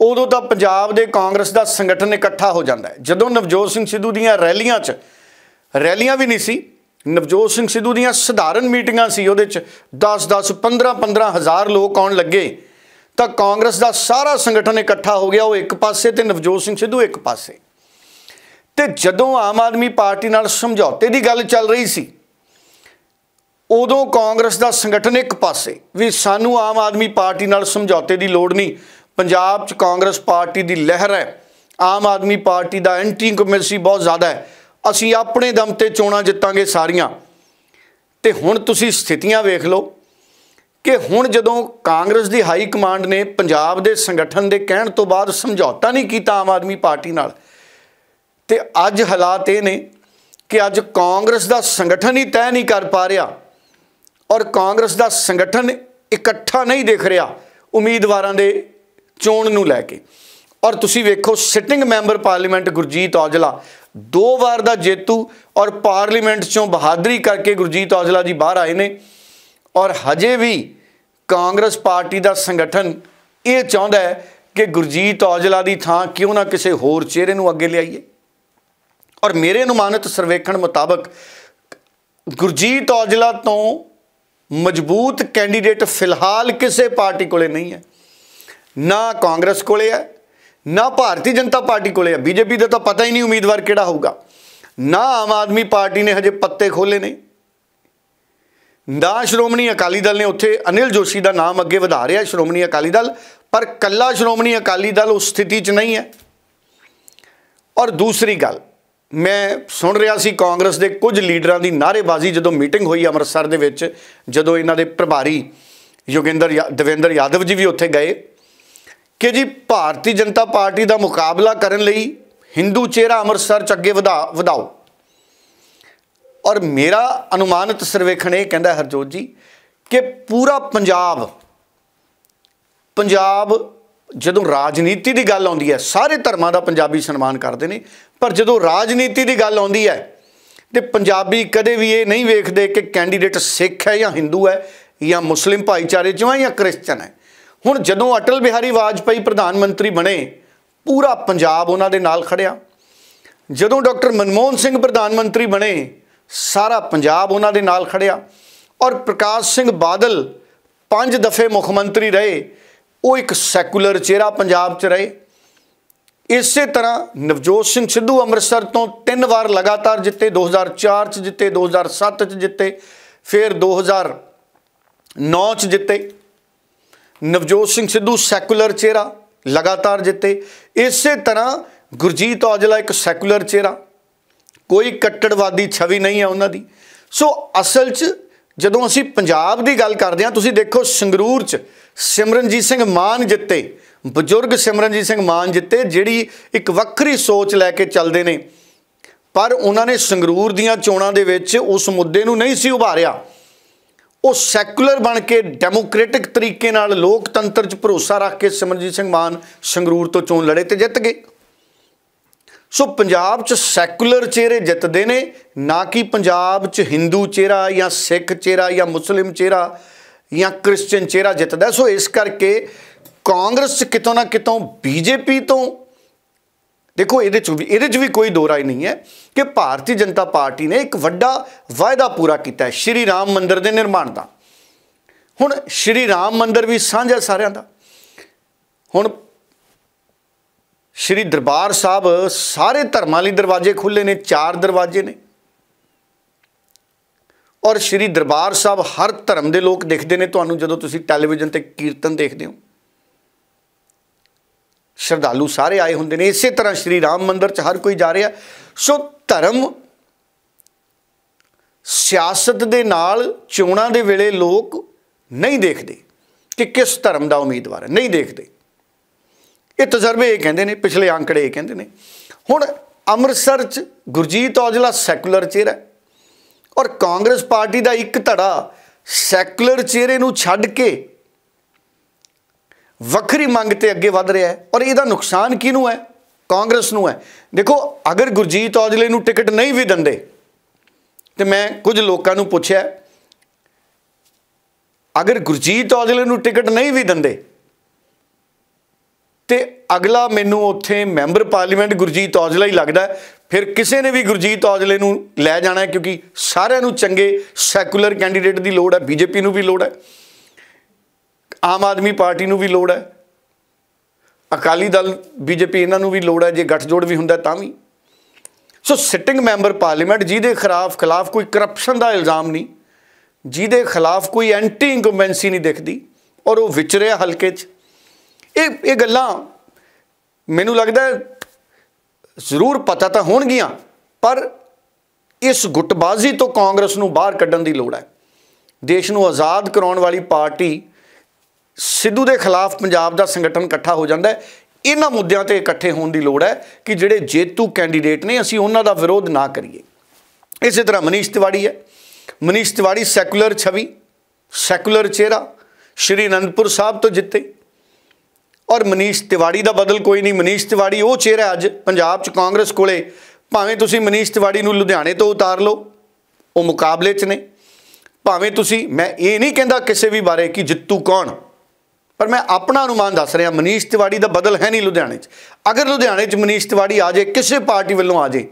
ਉਦੋਂ ਤਾਂ ਪੰਜਾਬ ਦੇ ਕਾਂਗਰਸ ਦਾ ਸੰਗਠਨ ਇਕੱਠਾ ਹੋ ਜਾਂਦਾ ਹੈ। ਜਦੋਂ ਨਵਜੋਤ ਸਿੰਘ ਸਿੱਧੂ ਦੀਆਂ ਰੈਲੀਆਂ 'ਚ, ਰੈਲੀਆਂ ਵੀ ਨਹੀਂ ਸੀ ਨਵਜੋਤ ਸਿੰਘ ਸਿੱਧੂ ਦੀਆਂ ਸਧਾਰਨ ਮੀਟਿੰਗਾਂ ਸੀ, ਉਹਦੇ ਚ 10 10 15 15 ਹਜ਼ਾਰ ਲੋਕ ਆਉਣ ਲੱਗੇ। ਤਾਂ ਕਾਂਗਰਸ ਦਾ ਸਾਰਾ ਸੰਗਠਨ ਇਕੱਠਾ ਹੋ ਗਿਆ, ਉਹ ਇੱਕ ਪਾਸੇ ਤੇ ਨਵਜੋਤ ਸਿੰਘ ਸਿੱਧੂ ਇੱਕ ਪਾਸੇ। ਤੇ ਜਦੋਂ ਆਮ ਆਦਮੀ ਪਾਰਟੀ ਨਾਲ ਸਮਝੌਤੇ ਦੀ ਗੱਲ ਚੱਲ ਰਹੀ ਸੀ, ਉਦੋਂ ਕਾਂਗਰਸ ਦਾ ਸੰਗਠਨ ਇੱਕ ਪਾਸੇ, ਵੀ ਸਾਨੂੰ ਆਮ ਆਦਮੀ ਪਾਰਟੀ ਨਾਲ ਸਮਝੌਤੇ ਦੀ ਲੋੜ ਨਹੀਂ। ਪੰਜਾਬ 'ਚ ਕਾਂਗਰਸ ਪਾਰਟੀ ਦੀ ਲਹਿਰ ਹੈ, ਆਮ ਆਦਮੀ ਪਾਰਟੀ ਦਾ ਐਂਟੀ ਇਨਕਮੈਂਸੀ ਬਹੁਤ ਜ਼ਿਆਦਾ ਹੈ। ਅਸੀਂ ਆਪਣੇ ਦਮ ਤੇ ਚੋਣਾਂ ਜਿੱਤਾਂਗੇ ਸਾਰੀਆਂ। ਤੇ ਹੁਣ ਤੁਸੀਂ ਸਥਿਤੀਆਂ ਵੇਖ ਲਓ ਕਿ ਹੁਣ ਜਦੋਂ ਕਾਂਗਰਸ ਦੀ ਹਾਈ ਕਮਾਂਡ ਨੇ ਪੰਜਾਬ ਦੇ ਸੰਗਠਨ ਦੇ ਕਹਿਣ ਤੋਂ ਬਾਅਦ ਸਮਝੌਤਾ ਨਹੀਂ ਕੀਤਾ ਆਮ ਆਦਮੀ ਪਾਰਟੀ ਨਾਲ, ਤੇ ਅੱਜ ਹਾਲਾਤ ਇਹ ਨੇ ਕਿ ਅੱਜ ਕਾਂਗਰਸ ਦਾ ਸੰਗਠਨ ਹੀ ਤੈਅ ਨਹੀਂ ਕਰ ਪਾ ਰਿਹਾ ਔਰ ਕਾਂਗਰਸ ਦਾ ਸੰਗਠਨ ਇਕੱਠਾ ਨਹੀਂ ਦਿਖ ਰਿਹਾ ਉਮੀਦਵਾਰਾਂ ਦੇ ਚੋਣ ਨੂੰ ਲੈ ਕੇ। ਔਰ ਤੁਸੀਂ ਵੇਖੋ sitting member parliament Gurjeet Aujla ਦੋ ਵਾਰ ਦਾ ਜੇਤੂ ਔਰ ਪਾਰਲੀਮੈਂਟ ਚੋਂ ਬਹਾਦਰੀ ਕਰਕੇ ਗੁਰਜੀਤ ਔਜਲਾ ਜੀ ਬਾਹਰ ਆਏ ਨੇ। ਔਰ ਹਜੇ ਵੀ ਕਾਂਗਰਸ ਪਾਰਟੀ ਦਾ ਸੰਗਠਨ ਇਹ ਚਾਹੁੰਦਾ ਹੈ ਕਿ ਗੁਰਜੀਤ ਔਜਲਾ ਦੀ ਥਾਂ ਕਿਉਂ ਨਾ ਕਿਸੇ ਹੋਰ ਚਿਹਰੇ ਨੂੰ ਅੱਗੇ ਲਿਆਈਏ। ਔਰ ਮੇਰੇ ਅਨੁਮਾਨਿਤ ਸਰਵੇਖਣ ਮੁਤਾਬਕ ਗੁਰਜੀਤ ਔਜਲਾ ਤੋਂ ਮਜ਼ਬੂਤ ਕੈਂਡੀਡੇਟ ਫਿਲਹਾਲ ਕਿਸੇ ਪਾਰਟੀ ਕੋਲੇ ਨਹੀਂ ਹੈ। ਨਾ ਕਾਂਗਰਸ ਕੋਲੇ ਹੈ ਨਾ ਭਾਰਤੀ ਜਨਤਾ ਪਾਰਟੀ ਕੋਲੇ ਹੈ ਬੀਜੇਪੀ ਦਾ ਤਾਂ ਪਤਾ ਹੀ ਨਹੀਂ ਉਮੀਦਵਾਰ ਕਿਹੜਾ ਹੋਊਗਾ। ਨਾ ਆਮ ਆਦਮੀ ਪਾਰਟੀ ਨੇ ਹਜੇ ਪੱਤੇ ਖੋਲੇ ਨੇ। ਨਾ ਸ਼੍ਰੋਮਣੀ ਅਕਾਲੀ ਦਲ ਨੇ ਉੱਥੇ ਅਨਿਲ ਜੋਸ਼ੀ ਦਾ ਨਾਮ ਅੱਗੇ ਵਧਾ ਰਿਹਾ ਸ਼੍ਰੋਮਣੀ ਅਕਾਲੀ ਦਲ, ਪਰ ਕੱਲਾ ਸ਼੍ਰੋਮਣੀ ਅਕਾਲੀ ਦਲ ਉਸ ਸਥਿਤੀ 'ਚ ਨਹੀਂ ਹੈ। ਔਰ ਦੂਸਰੀ ਗੱਲ, ਮੈਂ ਸੁਣ ਰਿਹਾ ਸੀ ਕਾਂਗਰਸ ਦੇ ਕੁਝ ਲੀਡਰਾਂ ਦੀ ਨਾਰੇਬਾਜ਼ੀ ਜਦੋਂ ਮੀਟਿੰਗ ਹੋਈ ਅੰਮ੍ਰਿਤਸਰ ਦੇ ਵਿੱਚ, ਜਦੋਂ ਇਹਨਾਂ ਦੇ ਪ੍ਰਭਾਰੀ ਯੋਗਿੰਦਰ ਦਵਿੰਦਰ ਯਾਦਵ ਜੀ ਵੀ ਉੱਥੇ ਗਏ। ਕਿ ਜੀ ਭਾਰਤੀ ਜਨਤਾ ਪਾਰਟੀ ਦਾ ਮੁਕਾਬਲਾ ਕਰਨ ਲਈ ਹਿੰਦੂ ਚਿਹਰਾ ਅੰਮ੍ਰਿਤਸਰ ਚ ਅੱਗੇ ਵਧਾ, ਵਧਾਓ। ਔਰ ਮੇਰਾ ਅਨੁਮਾਨਿਤ ਸਰਵੇਖਣ ਇਹ ਕਹਿੰਦਾ ਹਰਜੋਤ ਜੀ ਕਿ ਪੂਰਾ ਪੰਜਾਬ ਪੰਜਾਬ ਜਦੋਂ ਰਾਜਨੀਤੀ ਦੀ ਗੱਲ ਆਉਂਦੀ ਹੈ, ਸਾਰੇ ਧਰਮਾਂ ਦਾ ਪੰਜਾਬੀ ਸਨਮਾਨ ਕਰਦੇ ਨੇ, ਪਰ ਜਦੋਂ ਰਾਜਨੀਤੀ ਦੀ ਗੱਲ ਆਉਂਦੀ ਹੈ, ਤੇ ਪੰਜਾਬੀ ਕਦੇ ਵੀ ਇਹ ਨਹੀਂ ਵੇਖਦੇ ਕਿ ਕੈਂਡੀਡੇਟ ਸਿੱਖ ਹੈ ਜਾਂ ਹਿੰਦੂ ਹੈ ਜਾਂ ਮੁਸਲਿਮ ਭਾਈਚਾਰੇ ਚੋਂ ਹੈ ਜਾਂ ਕ੍ਰਿਸਚਨ ਹੈ। ਹੁਣ ਜਦੋਂ ਅਟਲ ਬਿਹਾਰੀ ਵਾਜਪਾਈ ਪ੍ਰਧਾਨ ਮੰਤਰੀ ਬਣੇ, ਪੂਰਾ ਪੰਜਾਬ ਉਹਨਾਂ ਦੇ ਨਾਲ ਖੜਿਆ। ਜਦੋਂ ਡਾਕਟਰ ਮਨਮੋਹਨ ਸਿੰਘ ਪ੍ਰਧਾਨ ਮੰਤਰੀ ਬਣੇ, ਸਾਰਾ ਪੰਜਾਬ ਉਹਨਾਂ ਦੇ ਨਾਲ ਖੜਿਆ। ਔਰ ਪ੍ਰਕਾਸ਼ ਸਿੰਘ ਬਾਦਲ ਪੰਜ ਦਫੇ ਮੁੱਖ ਮੰਤਰੀ ਰਹੇ, ਉਹ ਇੱਕ ਸੈਕੂਲਰ ਚਿਹਰਾ ਪੰਜਾਬ 'ਚ ਰਹੇ। ਇਸੇ ਤਰ੍ਹਾਂ ਨਵਜੋਤ ਸਿੰਘ ਸਿੱਧੂ ਅੰਮ੍ਰਿਤਸਰ ਤੋਂ ਤਿੰਨ ਵਾਰ ਲਗਾਤਾਰ ਜਿੱਤੇ 2004 ਚ ਜਿੱਤੇ 2007 ਚ ਜਿੱਤੇ, ਫਿਰ 2009 ਚ ਜਿੱਤੇ। ਨਵਜੋਤ ਸਿੰਘ ਸਿੱਧੂ ਸੈਕੂਲਰ ਚਿਹਰਾ, ਲਗਾਤਾਰ ਜਿੱਤੇ। ਇਸੇ ਤਰ੍ਹਾਂ ਗੁਰਜੀਤ ਔਜਲਾ ਇੱਕ ਸੈਕੂਲਰ ਚਿਹਰਾ। ਕੋਈ ਕੱਟੜਵਾਦੀ ਛਵੀ ਨਹੀਂ ਹੈ ਉਹਨਾਂ ਦੀ। ਸੋ ਅਸਲ 'ਚ ਜਦੋਂ ਅਸੀਂ ਪੰਜਾਬ ਦੀ ਗੱਲ ਕਰਦੇ ਹਾਂ, ਤੁਸੀਂ ਦੇਖੋ ਸੰਗਰੂਰ 'ਚ ਸਿਮਰਨਜੀਤ ਸਿੰਘ ਮਾਨ ਜਿੱਤੇ। ਬਜ਼ੁਰਗ ਸਿਮਰਨਜੀਤ ਸਿੰਘ ਮਾਨ ਜਿੱਤੇ, ਜਿਹੜੀ ਇੱਕ ਵੱਖਰੀ ਸੋਚ ਲੈ ਕੇ ਚੱਲਦੇ ਨੇ। ਪਰ ਉਹਨਾਂ ਨੇ ਸੰਗਰੂਰ ਦੀਆਂ ਚੋਣਾਂ ਦੇ ਵਿੱਚ ਉਸ ਮੁੱਦੇ ਨੂੰ ਨਹੀਂ ਸੀ ਉਭਾਰਿਆ। ਉਹ ਸੈਕੂਲਰ ਬਣ ਕੇ ਡੈਮੋਕ੍ਰੈਟਿਕ ਤਰੀਕੇ ਨਾਲ ਲੋਕਤੰਤਰ 'ਚ ਭਰੋਸਾ ਰੱਖ ਕੇ ਸਿਮਰਜੀਤ ਸਿੰਘ ਮਾਨ ਸੰਗਰੂਰ ਤੋਂ ਚੋਣ ਲੜੇ ਤੇ ਜਿੱਤ ਗਏ। ਸੋ ਪੰਜਾਬ 'ਚ ਸੈਕੂਲਰ ਚਿਹਰੇ ਜਿੱਤਦੇ ਨੇ, ਨਾ ਕਿ ਪੰਜਾਬ 'ਚ ਹਿੰਦੂ ਚਿਹਰਾ ਜਾਂ ਸਿੱਖ ਚਿਹਰਾ ਜਾਂ ਮੁਸਲਿਮ ਚਿਹਰਾ ਜਾਂ ਕ੍ਰਿਸਚੀਅਨ ਚਿਹਰਾ ਜਿੱਤਦਾ। ਸੋ ਇਸ ਕਰਕੇ ਕਾਂਗਰਸ ਕਿਤੋਂ ਨਾ ਕਿਤੋਂ ਬੀਜੇਪੀ ਤੋਂ ਦੇਖੋ, ਇਹਦੇ 'ਚ ਵੀ ਇਹਦੇ 'ਚ ਵੀ ਕੋਈ ਦੋ ਰਾਏ ਨਹੀਂ ਹੈ ਕਿ ਭਾਰਤੀ ਜਨਤਾ ਪਾਰਟੀ ਨੇ ਇੱਕ ਵੱਡਾ ਵਾਅਦਾ ਪੂਰਾ ਕੀਤਾ ਹੈ ਸ਼੍ਰੀ ਰਾਮ ਮੰਦਿਰ ਦੇ ਨਿਰਮਾਣ ਦਾ। ਹੁਣ ਸ਼੍ਰੀ ਰਾਮ ਮੰਦਿਰ ਵੀ ਸਾਂਝਾ ਸਾਰਿਆਂ ਦਾ। ਹੁਣ ਸ਼੍ਰੀ ਦਰਬਾਰ ਸਾਹਿਬ ਸਾਰੇ ਧਰਮਾਂ ਲਈ ਦਰਵਾਜ਼ੇ ਖੁੱਲੇ ਨੇ, ਚਾਰ ਦਰਵਾਜ਼ੇ ਨੇ। ਔਰ ਸ਼੍ਰੀ ਦਰਬਾਰ ਸਾਹਿਬ ਹਰ ਧਰਮ ਦੇ ਲੋਕ ਦੇਖਦੇ ਨੇ। ਤੁਹਾਨੂੰ ਜਦੋਂ ਤੁਸੀਂ ਟੈਲੀਵਿਜ਼ਨ ਤੇ ਕੀਰਤਨ ਦੇਖਦੇ ਹੋ ਸ਼ਰਧਾਲੂ ਸਾਰੇ ਆਏ ਹੁੰਦੇ ਨੇ, ਇਸੇ ਤਰ੍ਹਾਂ ਸ਼੍ਰੀ ਰਾਮ ਮੰਦਿਰ 'ਚ ਹਰ ਕੋਈ ਜਾ ਰਿਹਾ। ਸੋ ਧਰਮ ਸਿਆਸਤ ਦੇ ਨਾਲ ਚੋਣਾਂ ਦੇ ਵੇਲੇ ਲੋਕ ਨਹੀਂ ਦੇਖਦੇ ਕਿ ਕਿਸ ਧਰਮ ਦਾ ਉਮੀਦਵਾਰ ਹੈ, ਨਹੀਂ ਦੇਖਦੇ। ਇਹ ਤਜਰਬੇ ਇਹ ਕਹਿੰਦੇ ਨੇ, ਪਿਛਲੇ ਅੰਕੜੇ ਇਹ ਕਹਿੰਦੇ ਨੇ। ਹੁਣ ਅੰਮ੍ਰਿਤਸਰ 'ਚ ਗੁਰਜੀਤ ਔਜਲਾ ਸੈਕੂਲਰ ਚਿਹਰਾ ਔਰ ਕਾਂਗਰਸ ਪਾਰਟੀ ਦਾ ਇੱਕ ਧੜਾ ਸੈਕੂਲਰ ਚਿਹਰੇ ਨੂੰ ਛੱਡ ਕੇ ਵੱਖਰੀ ਮੰਗ ਤੇ ਅੱਗੇ ਵਧ ਰਿਹਾ ਹੈ ਔਰ ਇਹਦਾ ਨੁਕਸਾਨ ਕਿਹਨੂੰ ਹੈ? ਕਾਂਗਰਸ ਨੂੰ ਹੈ। ਦੇਖੋ, ਅਗਰ ਗੁਰਜੀਤ ਔਜਲੇ ਨੂੰ ਟਿਕਟ ਨਹੀਂ ਵੀ ਦਿੰਦੇ, ਤੇ ਮੈਂ ਕੁਝ ਲੋਕਾਂ ਨੂੰ ਪੁੱਛਿਆ, ਅਗਰ ਗੁਰਜੀਤ ਔਜਲੇ ਨੂੰ ਟਿਕਟ ਨਹੀਂ ਵੀ ਦਿੰਦੇ, ਤੇ ਅਗਲਾ ਮੈਨੂੰ ਉੱਥੇ ਮੈਂਬਰ ਪਾਰਲੀਮੈਂਟ ਗੁਰਜੀਤ ਔਜਲਾ ਹੀ ਲੱਗਦਾ ਫਿਰ ਕਿਸੇ ਨੇ ਵੀ ਗੁਰਜੀਤ ਔਜਲੇ ਨੂੰ ਲੈ ਜਾਣਾ ਕਿਉਂਕਿ ਸਾਰਿਆਂ ਨੂੰ ਚੰਗੇ ਸੈਕੂਲਰ ਕੈਂਡੀਡੇਟ ਦੀ ਲੋੜ ਹੈ, ਬੀਜੇਪੀ ਨੂੰ ਵੀ ਲੋੜ ਹੈ। ਆਮ ਆਦਮੀ ਪਾਰਟੀ ਨੂੰ ਵੀ ਲੋੜ ਹੈ। ਅਕਾਲੀ ਦਲ, ਬੀਜੇਪੀ ਇਹਨਾਂ ਨੂੰ ਵੀ ਲੋੜ ਹੈ, ਜੇ ਗੱਠਜੋੜ ਵੀ ਹੁੰਦਾ ਤਾਂ ਵੀ। ਸੋ ਸਿਟਿੰਗ ਮੈਂਬਰ ਪਾਰਲੀਮੈਂਟ ਜਿਹਦੇ ਖਿਲਾਫ ਖਿਲਾਫ ਕੋਈ ਕਰਪਸ਼ਨ ਦਾ ਇਲਜ਼ਾਮ ਨਹੀਂ, ਜਿਹਦੇ ਖਿਲਾਫ ਕੋਈ ਐਂਟੀ ਇਨਕੰਬੈਂਸੀ ਨਹੀਂ ਦਿਖਦੀ, ਔਰ ਉਹ ਵਿਚਰਿਆ ਹਲਕੇ 'ਚ। ਇਹ ਇਹ ਗੱਲਾਂ ਮੈਨੂੰ ਲੱਗਦਾ ਜ਼ਰੂਰ ਪਤਾ ਤਾਂ ਹੋਣਗੀਆਂ, ਪਰ ਇਸ ਗੁੱਟਬਾਜ਼ੀ ਤੋਂ ਕਾਂਗਰਸ ਨੂੰ ਬਾਹਰ ਕੱਢਣ ਦੀ ਲੋੜ ਹੈ। ਦੇਸ਼ ਨੂੰ ਆਜ਼ਾਦ ਕਰਾਉਣ ਵਾਲੀ ਪਾਰਟੀ ਸਿੱਧੂ ਦੇ ਖਿਲਾਫ ਪੰਜਾਬ ਦਾ ਸੰਗਠਨ ਇਕੱਠਾ ਹੋ ਜਾਂਦਾ ਹੈ। ਇਹਨਾਂ ਮੁੱਦਿਆਂ ਤੇ ਇਕੱਠੇ ਹੋਣ ਦੀ ਲੋੜ ਹੈ ਕਿ ਜਿਹੜੇ ਜੇਤੂ ਕੈਂਡੀਡੇਟ ਨੇ, ਅਸੀਂ ਉਹਨਾਂ ਦਾ ਵਿਰੋਧ ਨਾ ਕਰੀਏ। ਇਸੇ ਤਰ੍ਹਾਂ ਮਨੀਸ਼ ਤਿਵਾੜੀ ਹੈ। ਮਨੀਸ਼ ਤਿਵਾੜੀ ਸੈਕੂਲਰ ਛਵੀ, ਸੈਕੂਲਰ ਚਿਹਰਾ, ਸ਼੍ਰੀ ਅਨੰਦਪੁਰ ਸਾਹਿਬ ਤੋਂ ਜਿੱਤੇ। ਔਰ ਮਨੀਸ਼ ਤਿਵਾੜੀ ਦਾ ਬਦਲ ਕੋਈ ਨਹੀਂ। ਮਨੀਸ਼ ਤਿਵਾੜੀ ਉਹ ਚਿਹਰਾ ਅੱਜ ਪੰਜਾਬ 'ਚ ਕਾਂਗਰਸ ਕੋਲੇ। ਭਾਵੇਂ ਤੁਸੀਂ ਮਨੀਸ਼ ਤਿਵਾੜੀ ਨੂੰ ਲੁਧਿਆਣੇ ਤੋਂ ਉਤਾਰ ਲਓ, ਉਹ ਮੁਕਾਬਲੇ 'ਚ ਨੇ। ਭਾਵੇਂ ਤੁਸੀਂ, ਮੈਂ ਇਹ ਨਹੀਂ ਕਹਿੰਦਾ ਕਿਸੇ ਵੀ ਬਾਰੇ ਕਿ ਜਿੱਤੂ ਕੌਣ। ਪਰ ਮੈਂ ਆਪਣਾ ਅਨੁਮਾਨ ਦੱਸ ਰਿਹਾ, ਮਨੀਸ਼ ਤਿਵਾੜੀ ਦਾ ਬਦਲ ਹੈ ਨਹੀਂ ਲੁਧਿਆਣੇ 'ਚ। ਅਗਰ ਲੁਧਿਆਣੇ 'ਚ ਮਨੀਸ਼ ਤਿਵਾੜੀ ਆ ਜਾਏ ਕਿਸੇ ਪਾਰਟੀ ਵੱਲੋਂ ਆ ਜਾਏ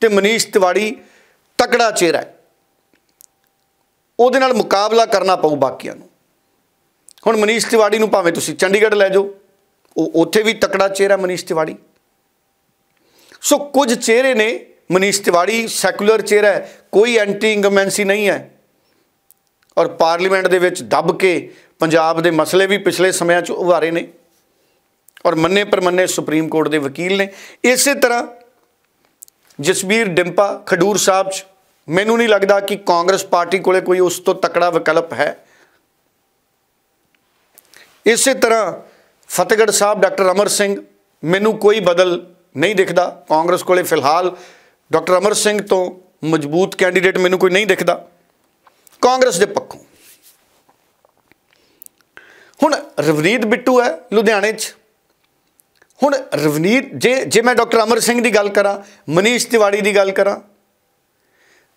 ਤੇ ਮਨੀਸ਼ ਤਿਵਾੜੀ ਤਕੜਾ ਚਿਹਰਾ ਹੈ। ਉਹਦੇ ਨਾਲ ਮੁਕਾਬਲਾ ਕਰਨਾ ਪਊ ਬਾਕੀਆਂ ਨੂੰ। ਹੁਣ ਮਨੀਸ਼ ਤਿਵਾੜੀ ਨੂੰ ਭਾਵੇਂ ਤੁਸੀਂ ਚੰਡੀਗੜ੍ਹ ਲੈ ਜਾਓ, ਉਹ ਉੱਥੇ ਵੀ ਤਕੜਾ ਚਿਹਰਾ ਮਨੀਸ਼ ਤਿਵਾੜੀ। ਸੋ ਕੁਝ ਚਿਹਰੇ ਨੇ, ਮਨੀਸ਼ ਤਿਵਾੜੀ ਸੈਕੂਲਰ ਚਿਹਰਾ ਹੈ, ਕੋਈ ਐਂਟੀ ਇੰਗਮੈਂਸੀ ਨਹੀਂ ਹੈ। ਔਰ ਪਾਰਲੀਮੈਂਟ ਦੇ ਵਿੱਚ ਦੱਬ ਕੇ ਪੰਜਾਬ ਦੇ ਮਸਲੇ ਵੀ ਪਿਛਲੇ ਸਮਿਆਂ 'ਚ ਉਭਾਰੇ ਨੇ ਔਰ ਮੰਨੇ ਪਰਮੰਨੇ ਸੁਪਰੀਮ ਕੋਰਟ ਦੇ ਵਕੀਲ ਨੇ। ਇਸੇ ਤਰ੍ਹਾਂ ਜਸਬੀਰ ਡਿੰਪਾ ਖਡੂਰ ਸਾਹਿਬ 'ਚ ਮੈਨੂੰ ਨਹੀਂ ਲੱਗਦਾ ਕਿ ਕਾਂਗਰਸ ਪਾਰਟੀ ਕੋਲੇ ਕੋਈ ਉਸ ਤੋਂ ਤਕੜਾ ਵਿਕਲਪ ਹੈ। ਇਸੇ ਤਰ੍ਹਾਂ ਫਤਿਹਗੜ੍ਹ ਸਾਹਿਬ ਡਾਕਟਰ ਅਮਰ ਸਿੰਘ ਮੈਨੂੰ ਕੋਈ ਬਦਲ ਨਹੀਂ ਦਿਖਦਾ। ਕਾਂਗਰਸ ਕੋਲੇ ਫਿਲਹਾਲ ਡਾਕਟਰ ਅਮਰ ਸਿੰਘ ਤੋਂ ਮਜ਼ਬੂਤ ਕੈਂਡੀਡੇਟ ਮੈਨੂੰ ਕੋਈ ਨਹੀਂ ਦਿਖਦਾ। ਕਾਂਗਰਸ ਦੇ ਪੱਖੋਂ ਹੁਣ ਰਵਨੀਤ ਬਿੱਟੂ ਹੈ ਲੁਧਿਆਣੇ 'ਚ। ਹੁਣ ਰਵਨੀਤ, ਜੇ ਜੇ ਮੈਂ ਡਾਕਟਰ ਅਮਰ ਸਿੰਘ ਦੀ ਗੱਲ ਕਰਾਂ, ਮਨੀਸ਼ ਤਿਵਾੜੀ ਦੀ ਗੱਲ ਕਰਾਂ,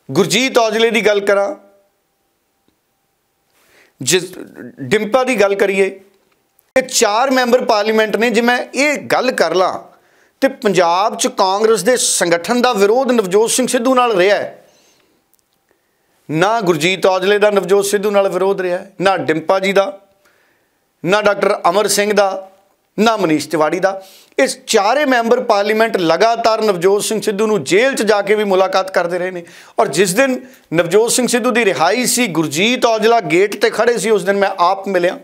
ਗੁਰਜੀਤ ਔਜਲੇ ਦੀ ਗੱਲ ਕਰਾਂ, ਜਿਸ, ਡਿੰਪਾ ਦੀ ਗੱਲ ਕਰੀਏ, ਇਹ ਚਾਰ ਮੈਂਬਰ ਪਾਰਲੀਮੈਂਟ ਨੇ, ਜੇ ਮੈਂ ਇਹ ਗੱਲ ਕਰ ਲਾਂ, ਤੇ ਪੰਜਾਬ 'ਚ ਕਾਂਗਰਸ ਦੇ ਸੰਗਠਨ ਦਾ ਵਿਰੋਧ ਨਵਜੋਤ ਸਿੰਘ ਸਿੱਧੂ ਨਾਲ ਰਿਹਾ ਹੈ। ਨਾ ਗੁਰਜੀਤ ਔਜਲੇ ਦਾ, ਨਵਜੋਤ ਸਿੱਧੂ ਨਾਲ ਵਿਰੋਧ ਰਿਹਾ ਨਾ ਡਿੰਪਾ ਜੀ ਦਾ। ਨਾ ਡਾਕਟਰ ਅਮਰ ਸਿੰਘ ਦਾ, ਨਾ ਮਨੀਸ਼ ਤਿਵਾੜੀ ਦਾ। ਇਸ ਚਾਰੇ ਮੈਂਬਰ ਪਾਰਲੀਮੈਂਟ ਲਗਾਤਾਰ ਨਵਜੋਤ ਸਿੰਘ ਸਿੱਧੂ ਨੂੰ ਜੇਲ੍ਹ 'ਚ ਜਾ ਕੇ ਵੀ ਮੁਲਾਕਾਤ ਕਰਦੇ ਰਹੇ ਨੇ। ਔਰ ਜਿਸ ਦਿਨ ਨਵਜੋਤ ਸਿੰਘ ਸਿੱਧੂ ਦੀ ਰਿਹਾਈ ਸੀ, ਗੁਰਜੀਤ ਔਜਲਾ ਗੇਟ ਤੇ ਖੜੇ ਸੀ, ਉਸ ਦਿਨ ਮੈਂ ਆਪ ਮਿਲਿਆ।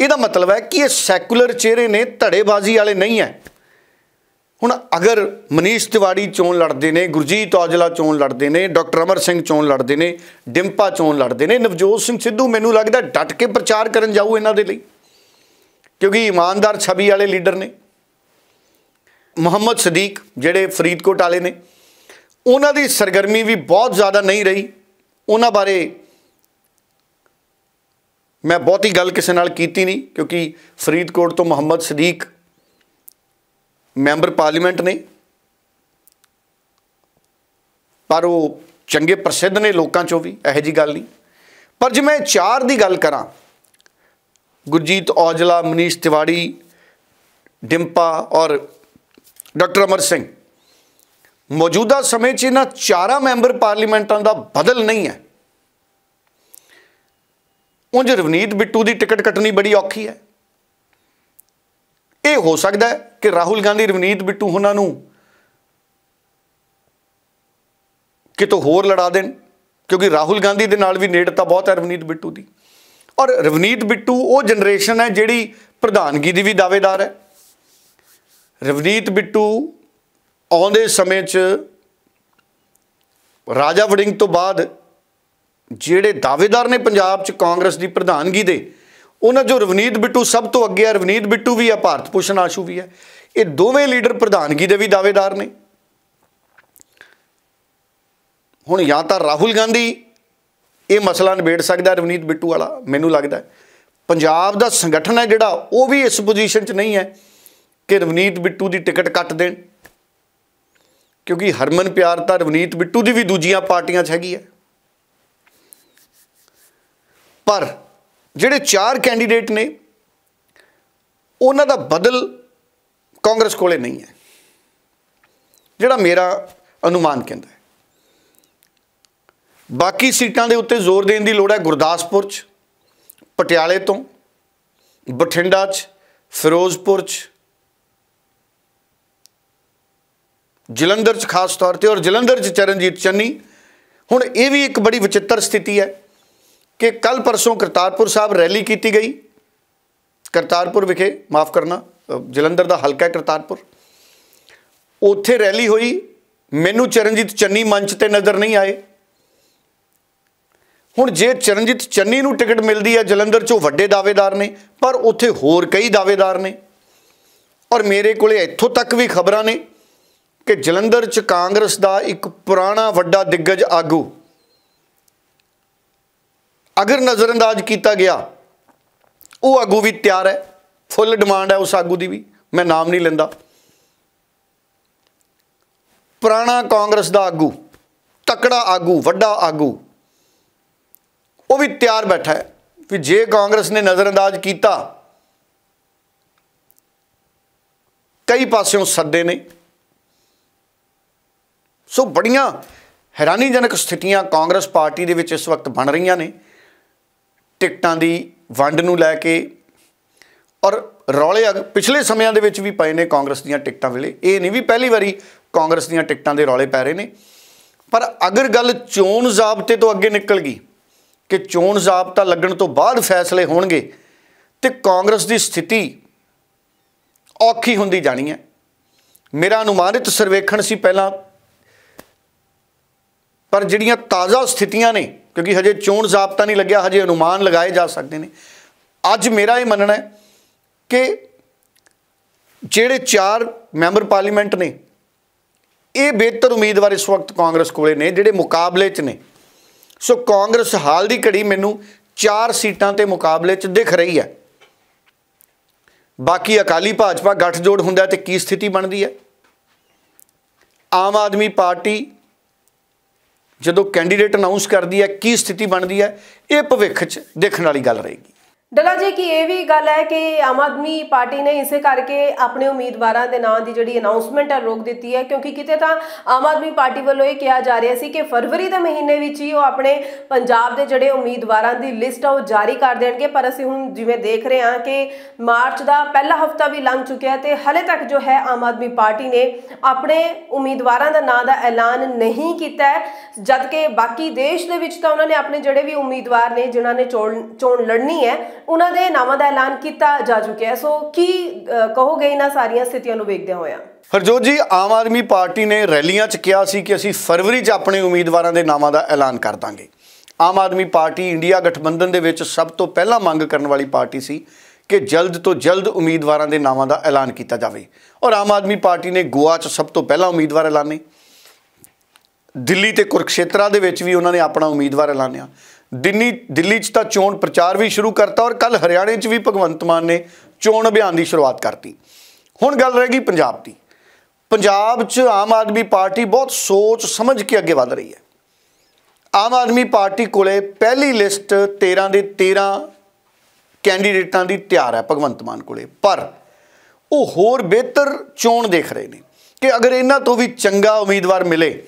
ਇਹਦਾ ਮਤਲਬ ਹੈ ਕਿ ਇਹ ਸੈਕੂਲਰ ਚਿਹਰੇ ਨੇ, ਧੜੇਬਾਜ਼ੀ ਵਾਲੇ ਨਹੀਂ ਹੈ। ਹੁਣ ਅਗਰ ਮਨੀਸ਼ ਤਿਵਾੜੀ ਚੋਣ ਲੜਦੇ ਨੇ, ਗੁਰਜੀਤ ਔਜਲਾ ਚੋਣ ਲੜਦੇ ਨੇ, ਡਾਕਟਰ ਅਮਰ ਸਿੰਘ ਚੋਣ ਲੜਦੇ ਨੇ, ਡਿੰਪਾ ਚੋਣ ਲੜਦੇ ਨੇ, ਨਵਜੋਤ ਸਿੰਘ ਸਿੱਧੂ ਮੈਨੂੰ ਲੱਗਦਾ ਡਟ ਕੇ ਪ੍ਰਚਾਰ ਕਰਨ ਜਾਊ ਇਹਨਾਂ ਦੇ ਲਈ। ਕਿਉਂਕਿ ਇਮਾਨਦਾਰ ਛਵੀ ਵਾਲੇ ਲੀਡਰ ਨੇ। ਮੁਹੰਮਦ ਸਦੀਕ ਜਿਹੜੇ ਫਰੀਦਕੋਟ ਵਾਲੇ ਨੇ, ਉਹਨਾਂ ਦੀ ਸਰਗਰਮੀ ਵੀ ਬਹੁਤ ਜ਼ਿਆਦਾ ਨਹੀਂ ਰਹੀ। ਉਹਨਾਂ ਬਾਰੇ ਮੈਂ ਬਹੁਤੀ ਗੱਲ ਕਿਸੇ ਨਾਲ ਕੀਤੀ ਨਹੀਂ, ਕਿਉਂਕਿ ਫਰੀਦਕੋਟ ਤੋਂ ਮੁਹੰਮਦ ਸਦੀਕ ਮੈਂਬਰ ਪਾਰਲੀਮੈਂਟ ਨੇ। ਪਰ ਉਹ ਚੰਗੇ ਪ੍ਰਸਿੱਧ ਨੇ ਲੋਕਾਂ ਚੋਂ ਵੀ, ਇਹੋ ਜੀ ਗੱਲ ਨਹੀਂ। ਪਰ ਜੇ ਮੈਂ ਚਾਰ ਦੀ ਗੱਲ ਕਰਾਂ, ਗੁਰਜੀਤ ਔਜਲਾ, ਮਨੀਸ਼ ਤਿਵਾੜੀ, ਡਿੰਪਾ ਔਰ ਡਾਕਟਰ ਅਮਰ ਸਿੰਘ, ਮੌਜੂਦਾ ਸਮੇਂ 'ਚ ਇਹਨਾਂ ਚਾਰਾਂ ਮੈਂਬਰ ਪਾਰਲੀਮੈਂਟਾਂ ਦਾ ਬਦਲ ਨਹੀਂ ਹੈ। ਉਂਝ ਰਵਨੀਤ ਬਿੱਟੂ ਦੀ ਟਿਕਟ ਕੱਟਣੀ ਬੜੀ ਔਖੀ ਹੈ। ਇਹ ਹੋ ਸਕਦਾ ਹੈ ਕਿ ਰਾਹੁਲ ਗਾਂਧੀ, ਰਵਨੀਤ ਬਿੱਟੂ ਉਹਨਾਂ ਨੂੰ ਕਿਤੋਂ ਹੋਰ ਲੜਾ ਦੇਣ, ਕਿਉਂਕਿ ਰਾਹੁਲ ਗਾਂਧੀ ਦੇ ਨਾਲ ਵੀ ਨੇੜਤਾ ਬਹੁਤ ਹੈ ਰਵਨੀਤ ਬਿੱਟੂ ਦੀ। ਔਰ ਰਵਨੀਤ ਬਿੱਟੂ ਉਹ ਜਨਰੇਸ਼ਨ ਹੈ ਜਿਹੜੀ ਪ੍ਰਧਾਨਗੀ ਦੀ ਵੀ ਦਾਅਵੇਦਾਰ ਹੈ। ਰਵਨੀਤ ਬਿੱਟੂ ਆਉਂਦੇ ਸਮੇਂ 'ਚ ਰਾਜਾ ਵੜਿੰਗ ਤੋਂ ਬਾਅਦ ਜਿਹੜੇ ਦਾਅਵੇਦਾਰ ਨੇ ਪੰਜਾਬ 'ਚ ਕਾਂਗਰਸ ਦੀ ਪ੍ਰਧਾਨਗੀ ਦੇ ਉਹਨਾਂ ਜੋ ਰਵਨੀਤ ਬਿੱਟੂ ਸਭ ਤੋਂ ਅੱਗੇ ਹੈ ਰਵਨੀਤ ਬਿੱਟੂ ਵੀ ਹੈ ਭਾਰਤ ਭੂਸ਼ਣ ਆਸ਼ੂ ਵੀ ਹੈ ਇਹ ਦੋਵੇਂ ਲੀਡਰ ਪ੍ਰਧਾਨਗੀ ਦੇ ਵੀ ਦਾਅਵੇਦਾਰ ਨੇ। ਹੁਣ ਜਾਂ ਤਾਂ ਰਾਹੁਲ ਗਾਂਧੀ ਇਹ ਮਸਲਾ ਨਿਬੇੜ ਸਕਦਾ, ਰਵਨੀਤ ਬਿੱਟੂ ਵਾਲਾ, ਮੈਨੂੰ ਲੱਗਦਾ। ਪੰਜਾਬ ਦਾ ਸੰਗਠਨ ਹੈ ਜਿਹੜਾ, ਉਹ ਵੀ ਇਸ ਪੋਜੀਸ਼ਨ 'ਚ ਨਹੀਂ ਹੈ ਕਿ ਰਵਨੀਤ ਬਿੱਟੂ ਦੀ ਟਿਕਟ ਕੱਟ ਦੇਣ। ਕਿਉਂਕਿ ਹਰਮਨ ਪਿਆਰ ਤਾਂ ਰਵਨੀਤ ਬਿੱਟੂ ਦੀ ਵੀ ਦੂਜੀਆਂ ਪਾਰਟੀਆਂ 'ਚ ਹੈਗੀ ਹੈ। ਪਰ ਜਿਹੜੇ ਚਾਰ ਕੈਂਡੀਡੇਟ ਨੇ, ਉਹਨਾਂ ਦਾ ਬਦਲ ਕਾਂਗਰਸ ਕੋਲੇ ਨਹੀਂ ਹੈ। ਜਿਹੜਾ ਮੇਰਾ ਅਨੁਮਾਨ ਕਹਿੰਦਾ ਹੈ। ਬਾਕੀ ਸੀਟਾਂ ਦੇ ਉੱਤੇ ਜ਼ੋਰ ਦੇਣ ਦੀ ਲੋੜ ਹੈ ਗੁਰਦਾਸਪੁਰ 'ਚ, ਪਟਿਆਲੇ ਤੋਂ, ਬਠਿੰਡਾ 'ਚ, ਫਿਰੋਜ਼ਪੁਰ 'ਚ, ਜਲੰਧਰ 'ਚ ਖਾਸ ਤੌਰ ਤੇ, ਔਰ ਜਲੰਧਰ 'ਚ ਚਰਨਜੀਤ ਚੰਨੀ। ਹੁਣ ਇਹ ਵੀ ਇੱਕ ਬੜੀ ਵਿਚਿੱਤਰ ਸਥਿਤੀ ਹੈ। ਕਿ ਕੱਲ ਪਰਸੋਂ ਕਰਤਾਰਪੁਰ ਸਾਹਿਬ ਰੈਲੀ ਕੀਤੀ ਗਈ। ਕਰਤਾਰਪੁਰ ਵਿਖੇ, ਮਾਫ ਕਰਨਾ ਜਲੰਧਰ ਦਾ ਹਲਕਾ ਕਰਤਾਰਪੁਰ। ਉੱਥੇ ਰੈਲੀ ਹੋਈ। ਮੈਨੂੰ ਚਰਨਜੀਤ ਚੰਨੀ ਮੰਚ ਤੇ ਨਜ਼ਰ ਨਹੀਂ ਆਏ। ਹੁਣ ਜੇ ਚਰਨਜੀਤ ਚੰਨੀ ਨੂੰ ਟਿਕਟ ਮਿਲਦੀ ਹੈ, ਜਲੰਧਰ 'ਚੋਂ ਵੱਡੇ ਦਾਅਵੇਦਾਰ ਨੇ, ਪਰ ਉੱਥੇ ਹੋਰ ਕਈ ਦਾਅਵੇਦਾਰ ਨੇ। ਔਰ ਮੇਰੇ ਕੋਲੇ ਇੱਥੋਂ ਤੱਕ ਵੀ ਖਬਰਾਂ ਨੇ ਕਿ ਜਲੰਧਰ 'ਚ ਕਾਂਗਰਸ ਦਾ ਇੱਕ ਪੁਰਾਣਾ ਵੱਡਾ ਦਿੱਗਜ ਆਗੂ ਅਗਰ ਨਜ਼ਰਅੰਦਾਜ਼ ਕੀਤਾ ਗਿਆ, ਉਹ ਆਗੂ ਵੀ ਤਿਆਰ ਹੈ, ਫੁੱਲ ਡਿਮਾਂਡ ਹੈ ਉਸ ਆਗੂ ਦੀ ਵੀ, ਮੈਂ ਨਾਮ ਨਹੀਂ ਲੈਂਦਾ। ਪੁਰਾਣਾ ਕਾਂਗਰਸ ਦਾ ਆਗੂ, ਤਕੜਾ ਆਗੂ, ਵੱਡਾ ਆਗੂ, ਉਹ ਵੀ ਤਿਆਰ ਬੈਠਾ ਹੈ ਵੀ ਜੇ ਕਾਂਗਰਸ ਨੇ ਨਜ਼ਰਅੰਦਾਜ਼ ਕੀਤਾ, ਕਈ ਪਾਸਿਓਂ ਸੱਦੇ ਨੇ। ਸੋ ਬੜੀਆਂ ਹੈਰਾਨੀਜਨਕ ਸਥਿਤੀਆਂ ਕਾਂਗਰਸ ਪਾਰਟੀ ਦੇ ਵਿੱਚ ਇਸ ਵਕਤ ਬਣ ਰਹੀਆਂ ਨੇ। ਟਿਕਟਾਂ ਦੀ ਵੰਡ ਨੂੰ ਲੈ ਕੇ ਔਰ ਰੌਲੇ ਪਿਛਲੇ ਸਮਿਆਂ ਦੇ ਵਿੱਚ ਵੀ ਪਏ ਨੇ ਕਾਂਗਰਸ ਦੀਆਂ ਟਿਕਟਾਂ ਵੇਲੇ। ਇਹ ਨਹੀਂ ਵੀ ਪਹਿਲੀ ਵਾਰੀ ਕਾਂਗਰਸ ਦੀਆਂ ਟਿਕਟਾਂ ਦੇ ਰੌਲੇ ਪੈ ਰਹੇ ਨੇ। ਪਰ ਅਗਰ ਗੱਲ ਚੋਣ ਜ਼ਾਬਤੇ ਤੋਂ ਅੱਗੇ ਨਿਕਲ ਗਈ, ਕਿ ਚੋਣ ਜ਼ਾਬਤਾ ਲੱਗਣ ਤੋਂ ਬਾਅਦ ਫੈਸਲੇ ਹੋਣਗੇ, ਤੇ ਕਾਂਗਰਸ ਦੀ ਸਥਿਤੀ ਔਖੀ ਹੁੰਦੀ ਜਾਣੀ ਹੈ। ਮੇਰਾ ਅਨੁਮਾਨਿਤ ਸਰਵੇਖਣ ਸੀ ਪਹਿਲਾਂ, ਪਰ ਜਿਹੜੀਆਂ ਤਾਜ਼ਾ ਸਥਿਤੀਆਂ ਨੇ ਕਿਉਂਕਿ ਹਜੇ ਚੋਣ ਜ਼ਾਬਤਾ ਨਹੀਂ ਲੱਗਿਆ, ਹਜੇ ਅਨੁਮਾਨ ਲਗਾਏ ਜਾ ਸਕਦੇ ਨੇ। ਅੱਜ ਮੇਰਾ ਇਹ ਮੰਨਣਾ ਹੈ ਕਿ ਜਿਹੜੇ ਚਾਰ ਮੈਂਬਰ ਪਾਰਲੀਮੈਂਟ ਨੇ, ਇਹ ਬਿਹਤਰ ਉਮੀਦਵਾਰ ਇਸ ਵਕਤ ਕਾਂਗਰਸ ਕੋਲੇ ਨੇ, ਜਿਹੜੇ ਮੁਕਾਬਲੇ 'ਚ ਨੇ। ਸੋ ਕਾਂਗਰਸ ਹਾਲ ਦੀ ਘੜੀ ਮੈਨੂੰ ਚਾਰ ਸੀਟਾਂ ਤੇ ਮੁਕਾਬਲੇ 'ਚ ਦਿਖ ਰਹੀ ਹੈ। ਬਾਕੀ ਅਕਾਲੀ ਭਾਜਪਾ ਗੱਠਜੋੜ ਹੁੰਦਾ ਤੇ ਕੀ ਸਥਿਤੀ ਬਣਦੀ ਹੈ? ਆਮ ਆਦਮੀ ਪਾਰਟੀ ਜਦੋਂ ਕੈਂਡੀਡੇਟ ਅਨਾਉਂਸ ਕਰਦੀ ਹੈ, ਕੀ ਸਥਿਤੀ ਬਣਦੀ ਹੈ, ਇਹ ਭਵਿੱਖ 'ਚ ਦੇਖਣ ਵਾਲੀ ਗੱਲ ਰਹੇਗੀ। ਡੱਲਾ ਜੀ, ਕੀ ਇਹ ਵੀ ਗੱਲ ਹੈ ਕਿ ਆਮ ਆਦਮੀ ਪਾਰਟੀ ਨੇ ਇਸੇ ਕਰਕੇ ਆਪਣੇ ਉਮੀਦਵਾਰਾਂ ਦੇ ਨਾਂ ਦੀ ਜਿਹੜੀ ਅਨਾਉਂਸਮੈਂਟ ਹੈ ਰੋਕ ਦਿੱਤੀ ਹੈ? ਕਿਉਂਕਿ ਕਿਤੇ ਤਾਂ ਆਮ ਆਦਮੀ ਪਾਰਟੀ ਵੱਲੋਂ ਇਹ ਕਿਹਾ ਜਾ ਰਿਹਾ ਸੀ ਕਿ ਫਰਵਰੀ ਦੇ ਮਹੀਨੇ ਵਿੱਚ ਹੀ ਉਹ ਆਪਣੇ ਪੰਜਾਬ ਦੇ ਜਿਹੜੇ ਉਮੀਦਵਾਰਾਂ ਦੀ ਲਿਸਟ ਆ, ਉਹ ਜਾਰੀ ਕਰ ਦੇਣਗੇ। ਪਰ ਅਸੀਂ ਹੁਣ ਜਿਵੇਂ ਦੇਖ ਰਹੇ ਹਾਂ ਕਿ ਮਾਰਚ ਦਾ ਪਹਿਲਾ ਹਫਤਾ ਵੀ ਲੰਘ ਚੁੱਕਿਆ ਤੇ ਹਲੇ ਤੱਕ ਜੋ ਹੈ ਆਮ ਆਦਮੀ ਪਾਰਟੀ ਨੇ ਆਪਣੇ ਉਮੀਦਵਾਰਾਂ ਦਾ ਨਾਂ ਦਾ ਐਲਾਨ ਨਹੀਂ ਕੀਤਾ ਜਦਕਿ ਬਾਕੀ ਦੇਸ਼ ਦੇ ਵਿੱਚ ਤਾਂ ਉਹਨਾਂ ਨੇ ਆਪਣੇ ਜਿਹੜੇ ਵੀ ਉਮੀਦਵਾਰ ਨੇ, ਜਿਨ੍ਹਾਂ ਨੇ ਚੋਣ ਲੜਨੀ ਹੈ ਉਹਨਾਂ ਦੇ ਨਾਮਾਂ ਦਾ ਐਲਾਨ ਕੀਤਾ ਜਾ ਚੁੱਕਿਆ ਹੈ। ਸੋ ਕੀ ਕਹੋਗੇ ਇਹਨਾਂ ਸਾਰੀਆਂ ਸਥਿਤੀਆਂ ਨੂੰ ਵੇਖਦੇ ਹੋਇਆ? ਹਰਜੋਤ ਜੀ, ਆਮ ਆਦਮੀ ਪਾਰਟੀ ਨੇ ਰੈਲੀਆਂ 'ਚ ਕਿਹਾ ਸੀ ਕਿ ਅਸੀਂ ਫਰਵਰੀ 'ਚ ਆਪਣੇ ਉਮੀਦਵਾਰਾਂ ਦੇ ਨਾਮਾਂ ਦਾ ਐਲਾਨ ਕਰ ਦਾਂਗੇ। ਆਮ ਆਦਮੀ ਪਾਰਟੀ ਇੰਡੀਆ ਗਠਬੰਧਨ ਦੇ ਵਿੱਚ ਸਭ ਤੋਂ ਪਹਿਲਾਂ ਮੰਗ ਕਰਨ ਵਾਲੀ ਪਾਰਟੀ ਸੀ ਕਿ ਜਲਦ ਤੋਂ ਜਲਦ ਉਮੀਦਵਾਰਾਂ ਦੇ ਨਾਵਾਂ ਦਾ ਐਲਾਨ ਕੀਤਾ ਜਾਵੇ। ਔਰ ਆਮ ਆਦਮੀ ਪਾਰਟੀ ਨੇ ਗੋਆ 'ਚ ਸਭ ਤੋਂ ਪਹਿਲਾਂ ਉਮੀਦਵਾਰ ਐਲਾਨੇ। ਦਿੱਲੀ ਤੇ ਕੁਰਕਸ਼ੇਤਰਾ ਦੇ ਵਿੱਚ ਵੀ ਉਹਨਾਂ ਨੇ ਆਪਣਾ ਉਮੀਦਵਾਰ ਐਲਾਨਿਆ। ਦਿੱਲੀ ਦਿੱਲੀ 'ਚ ਤਾਂ ਚੋਣ ਪ੍ਰਚਾਰ ਵੀ ਸ਼ੁਰੂ ਕਰਤਾ ਔਰ ਕੱਲ ਹਰਿਆਣੇ 'ਚ ਵੀ ਭਗਵੰਤ ਮਾਨ ਨੇ ਚੋਣ ਅਭਿਆਨ ਦੀ ਸ਼ੁਰੂਆਤ ਕਰਤੀ। ਹੁਣ ਗੱਲ ਰਹਿ ਗਈ ਪੰਜਾਬ ਦੀ। ਪੰਜਾਬ 'ਚ ਆਮ ਆਦਮੀ ਪਾਰਟੀ ਬਹੁਤ ਸੋਚ ਸਮਝ ਕੇ ਅੱਗੇ ਵਧ ਰਹੀ ਹੈ। ਆਮ ਆਦਮੀ ਪਾਰਟੀ ਕੋਲੇ ਪਹਿਲੀ ਲਿਸਟ 13 ਦੇ 13 ਕੈਂਡੀਡੇਟਾਂ ਦੀ ਤਿਆਰ ਹੈ ਭਗਵੰਤ ਮਾਨ ਕੋਲੇ। ਪਰ ਉਹ ਹੋਰ ਬਿਹਤਰ ਚੋਣ ਦੇਖ ਰਹੇ ਨੇ ਕਿ ਅਗਰ ਇਹਨਾਂ ਤੋਂ ਵੀ ਚੰਗਾ ਉਮੀਦਵਾਰ ਮਿਲੇ